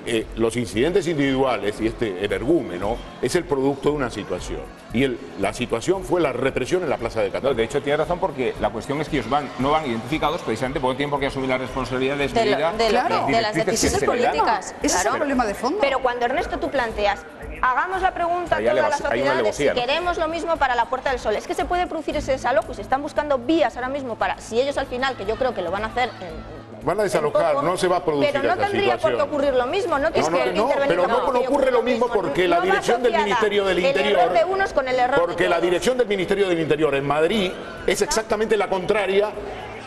eh, los incidentes individuales y este energúmeno es el producto de una situación. Y el- la situación fue la represión en la Plaza de No, Cataluña. de hecho, tiene razón porque la cuestión es que ellos van, no van identificados precisamente porque tienen por qué asumir las responsabilidades de, lo- de lo- las de las decisiones políticas. Ese es el claro. problema de fondo. Pero cuando Ernesto tú planteas, hagamos la pregunta a toda la sociedad de si queremos lo mismo para la Puerta del Sol, es que se puede producir ese desalojo y se están buscando vías ahora mismo para, si ellos al final, que yo creo que lo van a hacer en, Van a desalojar, poco, no se va a producir Pero no esa tendría por qué ocurrir lo mismo, no No, no, que pero no, ocurre lo mismo porque la dirección del Ministerio del El Interior. error de unos con el error Porque de la dirección del Ministerio del Interior en Madrid es exactamente la contraria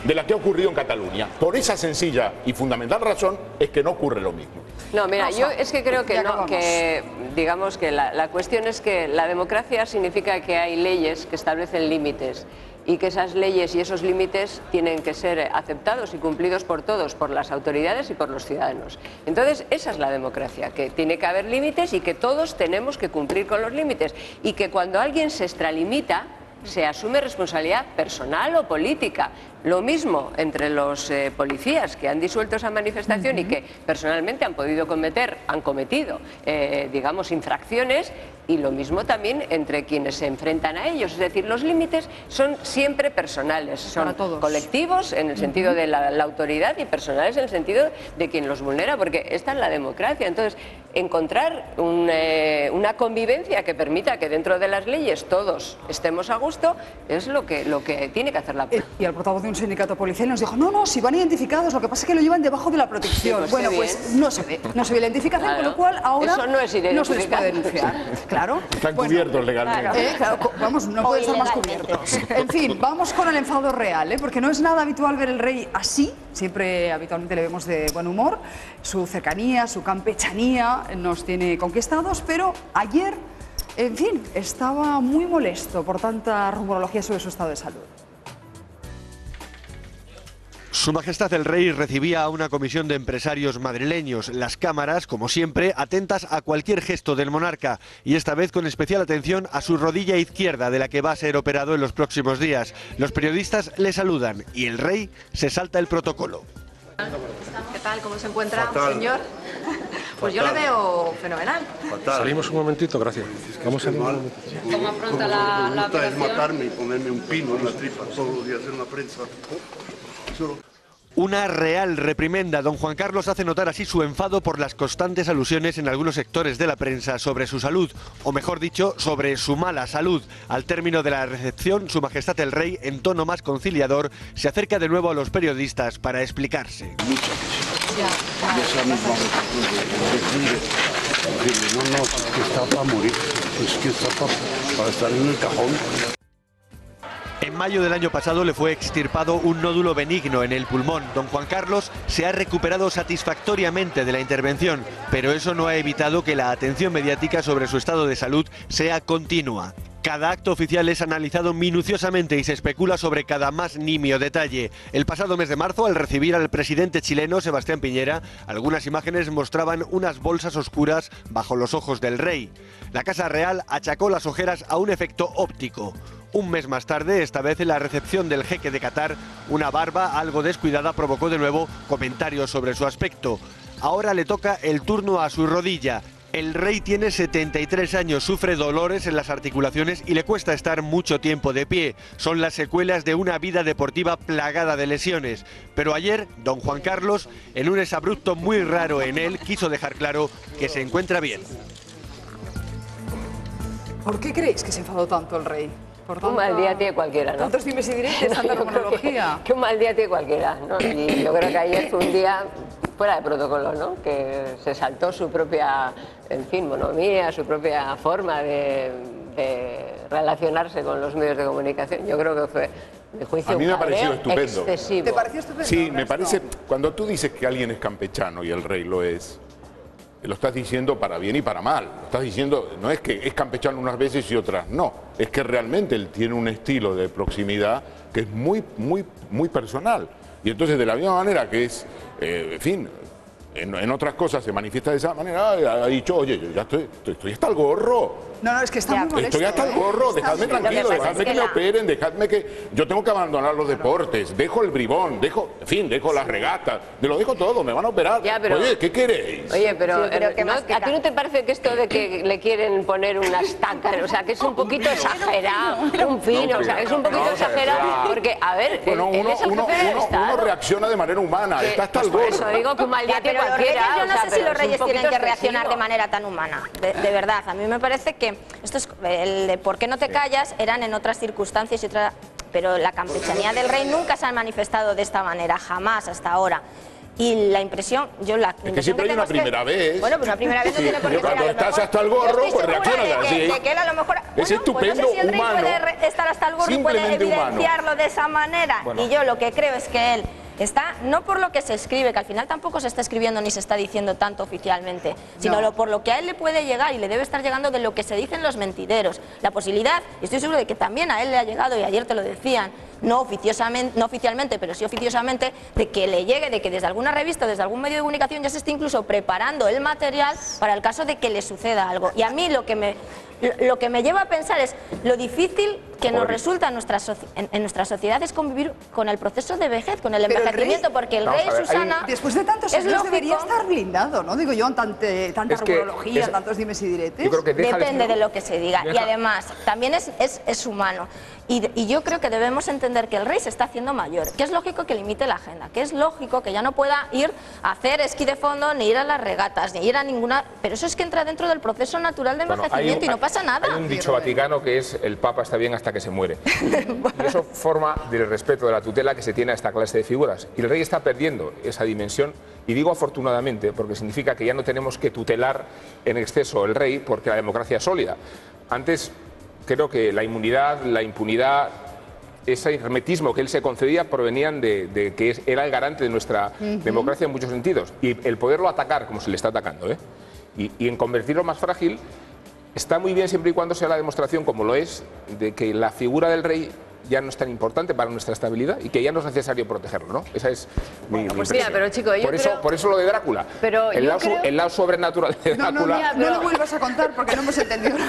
de la que ha ocurrido en Cataluña. Por esa sencilla y fundamental razón es que no ocurre lo mismo. No, mira, yo es que creo que no, que digamos que la, la cuestión es que la democracia significa que hay leyes que establecen límites y que esas leyes y esos límites tienen que ser aceptados y cumplidos por todos, por las autoridades y por los ciudadanos. Entonces, esa es la democracia, que tiene que haber límites y que todos tenemos que cumplir con los límites y que cuando alguien se extralimita, se asume responsabilidad personal o política. Lo mismo entre los eh, policías que han disuelto esa manifestación y que personalmente han podido cometer, han cometido, eh, digamos, infracciones, y lo mismo también entre quienes se enfrentan a ellos. Es decir, los límites son siempre personales, son colectivos en el sentido de la, la autoridad y personales en el sentido de quien los vulnera, porque esta es la democracia. Entonces, encontrar un, eh, una convivencia que permita que dentro de las leyes todos estemos a gusto es lo que, lo que tiene que hacer la policía. Y el portavoz de un sindicato policial nos dijo, no, no, si van identificados, lo que pasa es que lo llevan debajo de la protección. pues bueno, pues bien. no se ve, no se ve la identificación, Claro. con lo cual ahora Eso no es se les puede denunciar. Claro. Están cubiertos legalmente. Eh, claro, vamos, no pueden estar más cubiertos. En fin, vamos con el enfado real, ¿eh? porque no es nada habitual ver el rey así. Siempre habitualmente le vemos de buen humor. Su cercanía, su campechanía nos tiene conquistados, pero ayer, en fin, estaba muy molesto por tanta rumorología sobre su estado de salud. Su Majestad el Rey recibía a una comisión de empresarios madrileños. Las cámaras, como siempre, atentas a cualquier gesto del monarca y esta vez con especial atención a su rodilla izquierda de la que va a ser operado en los próximos días. Los periodistas le saludan y el Rey se salta el protocolo. ¿Qué tal? ¿Cómo se encuentra, Fatal. señor? Pues yo le Fatal. veo fenomenal. Salimos un momentito, gracias. Vamos a. ¿Cómo afronta la, la es matarme y ponerme un pino en la tripa todos los días en la prensa. Una real reprimenda. Don Juan Carlos hace notar así su enfado por las constantes alusiones en algunos sectores de la prensa sobre su salud, o mejor dicho, sobre su mala salud. Al término de la recepción, Su Majestad el Rey, en tono más conciliador, se acerca de nuevo a los periodistas para explicarse. No, no, es que está para morir, es que está para, para estar en el cajón. En mayo del año pasado le fue extirpado un nódulo benigno en el pulmón. Don Juan Carlos se ha recuperado satisfactoriamente de la intervención, pero eso no ha evitado que la atención mediática sobre su estado de salud sea continua. Cada acto oficial es analizado minuciosamente y se especula sobre cada más nimio detalle. El pasado mes de marzo, al recibir al presidente chileno Sebastián Piñera, algunas imágenes mostraban unas bolsas oscuras bajo los ojos del rey. La Casa Real achacó las ojeras a un efecto óptico. Un mes más tarde, esta vez en la recepción del jeque de Qatar, una barba algo descuidada provocó de nuevo comentarios sobre su aspecto. Ahora le toca el turno a su rodilla. El rey tiene 73 años, sufre dolores en las articulaciones y le cuesta estar mucho tiempo de pie. Son las secuelas de una vida deportiva plagada de lesiones. Pero ayer, don Juan Carlos, en un exabrupto muy raro en él, quiso dejar claro que se encuentra bien. ¿Por qué creéis que se enfadó tanto el rey? Por Un mal día tiene cualquiera, ¿no? Tantos dimes y diretes, tanta creo que- un mal día tiene cualquiera, ¿no? Y yo creo que ayer fue un día fuera de protocolo, ¿no? Que se saltó su propia, en fin, monomía, su propia forma de, de relacionarse con los medios de comunicación. Yo creo que fue, juicio, A mí me ha parecido estupendo. excesivo. ¿Te pareció estupendo? Sí, me parece, cuando tú dices que alguien es campechano y el rey lo es, lo estás diciendo para bien y para mal. Lo estás diciendo, no es que es campechano unas veces y otras no, es que realmente él tiene un estilo de proximidad que es muy, muy, muy personal. Y entonces, de la misma manera que es, eh, en fin, en, otras cosas se manifiesta de esa manera, ha dicho, oye, yo ya estoy, estoy hasta el gorro. No, no, es que está muy molesto. Estoy hasta el ¿eh? gorro, Está dejadme tranquilo, que dejadme que, que me operen, dejadme que... Yo tengo que abandonar los deportes, dejo el bribón, dejo, en fin, dejo las regatas, me lo dejo todo, me van a operar. Ya, pero- Oye, ¿qué queréis? Oye, pero Sí, creo eh, que ¿no? más que ¿a ti no te parece que esto de que le quieren poner una estaca, o sea, que es un poquito exagerado, un pino, o sea, es un poquito No, pero exagerado, porque, a ver, Bueno, él, él uno, es el uno- jefe del uno- Estado. uno reacciona de manera humana, Que- está hasta el pues gorro. eso digo que un mal día pero cualquiera. yo no sé si pero los reyes tienen que reaccionar de manera tan humana. De, de verdad, a mí me parece que esto es el de por qué no te callas eran en otras circunstancias y otra, pero la campechanía del rey nunca se ha manifestado de esta manera, jamás hasta ahora. Y la impresión, yo la que impresión siempre hay tengo una es que- primera vez. Bueno, pues una primera vez no Sí, tiene por qué cuando estás hasta el gorro, pues que, así. de que él a lo mejor. Es bueno, pues no estupendo, sé si el rey humano. puede estar hasta el gorro y puede Simplemente humano. evidenciarlo de esa manera. Bueno. Y yo lo que creo es que él está no por lo que se escribe, que al final tampoco se está escribiendo ni se está diciendo tanto oficialmente, sino No. lo, por lo que a él le puede llegar y le debe estar llegando de lo que se dicen los mentideros. La posibilidad, y estoy seguro de que también a él le ha llegado, y ayer te lo decían, no oficiosamente, no oficialmente, pero sí oficiosamente, de que le llegue, de que desde alguna revista, desde algún medio de comunicación ya se esté incluso preparando el material para el caso de que le suceda algo. Y a mí lo que me, lo que me lleva a pensar es lo difícil que nos resulta en nuestra, soci- en, en nuestra sociedad es convivir con el proceso de vejez, con el envejecimiento, rey- porque el Vamos rey hay Susana... Después de tantos es años lógico- debería estar blindado, ¿no? Digo yo, ante tanta Es que es- tantos dimes y diretes. Yo creo que deja de Depende de lo que se diga. Y además, también es, es, es humano. Y, yo creo que debemos entender que el rey se está haciendo mayor, que es lógico que limite la agenda, que es lógico que ya no pueda ir a hacer esquí de fondo, ni ir a las regatas, ni ir a ninguna... Pero eso es que entra dentro del proceso natural de Bueno, envejecimiento un- y no pasa nada. Hay un dicho vaticano que es el Papa está bien hasta que se muere. Y eso forma del respeto de la tutela que se tiene a esta clase de figuras. Y el rey está perdiendo esa dimensión. Y digo afortunadamente porque significa que ya no tenemos que tutelar en exceso el rey porque la democracia es sólida. Antes creo que la inmunidad, la impunidad, ese hermetismo que él se concedía provenían de, de que era el garante de nuestra democracia en muchos sentidos. Y el poderlo atacar como se le está atacando, ¿eh? y, y en convertirlo más frágil, está muy bien siempre y cuando sea la demostración, como lo es, de que la figura del rey ya no es tan importante para nuestra estabilidad y que ya no es necesario protegerlo, ¿no? Esa es mi, mi pues mira, pero, chico, yo por eso, por eso lo de Drácula. Pero el, lado, su- creo- el lado sobrenatural de No, no, Drácula. no lo vuelvas a contar porque no hemos entendido.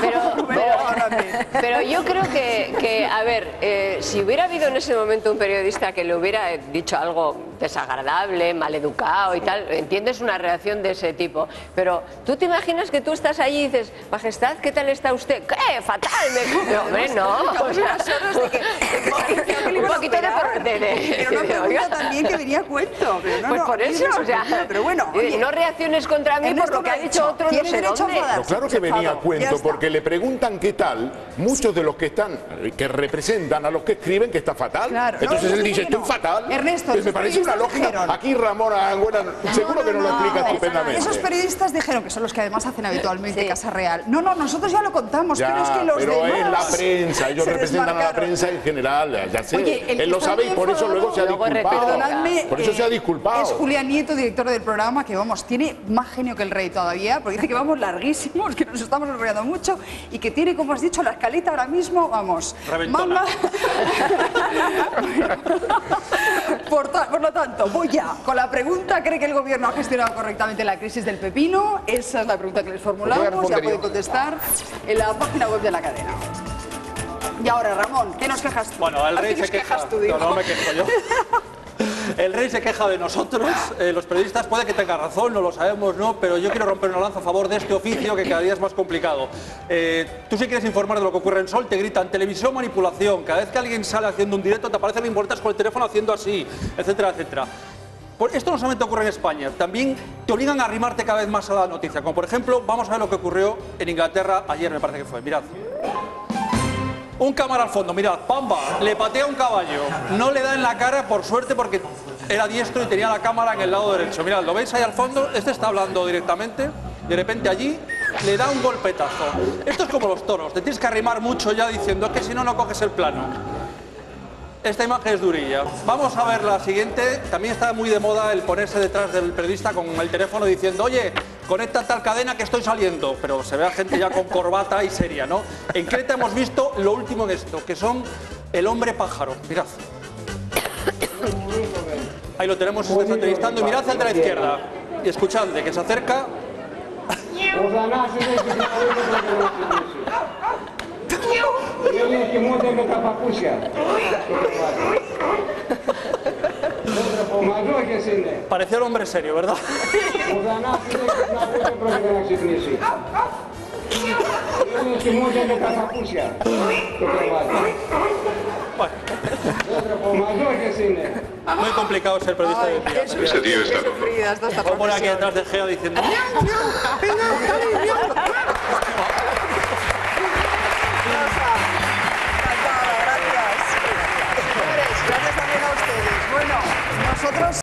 Pero yo creo que, que, a ver, eh, si hubiera habido en ese momento un periodista que le hubiera dicho algo desagradable, maleducado y tal, entiendes una reacción de ese tipo. Pero tú te imaginas que tú estás allí y dices, Majestad, ¿qué tal está usted? ¿Qué? Fatal. Me... No, hombre, no. O sea, un poquito de... por- de- de- Pero de- pregunta oiga. también que venía a cuento. Pero no, Pues no, por eso, o sea, pero bueno, eh, oye, no reacciones contra mí por lo que ha dicho otro no sé dónde. No, claro que venía a cuento, porque le preguntan qué tal, muchos de los que están, que representan a los que escriben que está fatal. Claro, no, Entonces no, él dice, no. estoy fatal. Ernesto, Pues me parece una lógica. dijeron- Aquí Ramón Anguera seguro que no lo explica No, estupendamente. Esos periodistas dijeron que son los que además hacen habitualmente Casa Real. No, no, nosotros ya lo contamos, Ya, pero es que los pero demás es la prensa, ellos se representan a la prensa en general, ya sé. Oye, él lo sabe y por eso luego se ha disculpado. Perdonadme, Por eso eh, se ha disculpado. Es Julián Nieto, director del programa, que vamos, tiene más genio que el rey todavía, porque dice que vamos larguísimos, que nos estamos enrollando mucho y que tiene, como has dicho, la escaleta ahora mismo, vamos, Reventona. por, por lo tanto, voy ya con la pregunta, ¿cree que el gobierno ha gestionado correctamente la crisis del pepino? Esa es la pregunta que les formulamos, ya pueden contestar en la página web de la cadena. Y ahora, Ramón, ¿qué nos quejas tú? Bueno, el ¿A rey se queja. quejas tú, No, digo? no me quejo yo. El rey se queja de nosotros, eh, los periodistas puede que tenga razón, no lo sabemos, ¿no? Pero yo quiero romper una lanza a favor de este oficio que cada día es más complicado. Eh, tú si quieres informar de lo que ocurre en Sol, te gritan televisión, manipulación. Cada vez que alguien sale haciendo un directo, te aparecen importantes con el teléfono haciendo así, etcétera, etcétera. Esto no solamente ocurre en España, también te obligan a arrimarte cada vez más a la noticia. Como por ejemplo, vamos a ver lo que ocurrió en Inglaterra ayer, me parece que fue. Mirad. Un cámara al fondo, mirad, pamba, le patea un caballo. No le da en la cara, por suerte, porque era diestro y tenía la cámara en el lado derecho. Mirad, lo veis ahí al fondo, este está hablando directamente, de repente allí le da un golpetazo. Esto es como los toros, te tienes que arrimar mucho ya diciendo "Es que si no, no coges el plano. Esta imagen es durilla. Vamos a ver la siguiente. También está muy de moda el ponerse detrás del periodista con el teléfono diciendo, oye, conecta tal cadena que estoy saliendo. Pero se ve a gente ya con corbata y seria, ¿no? En Creta hemos visto lo último en esto, que son el hombre pájaro. Mirad. Ahí lo tenemos, se está entrevistando. Y mirad al de la izquierda. Y escuchadle, que se acerca. Parecía un hombre serio, ¿verdad? Muy complicado ser periodista de día. Ese tío está loco. Vamos aquí detrás de Gea diciendo a ustedes. Bueno, nosotros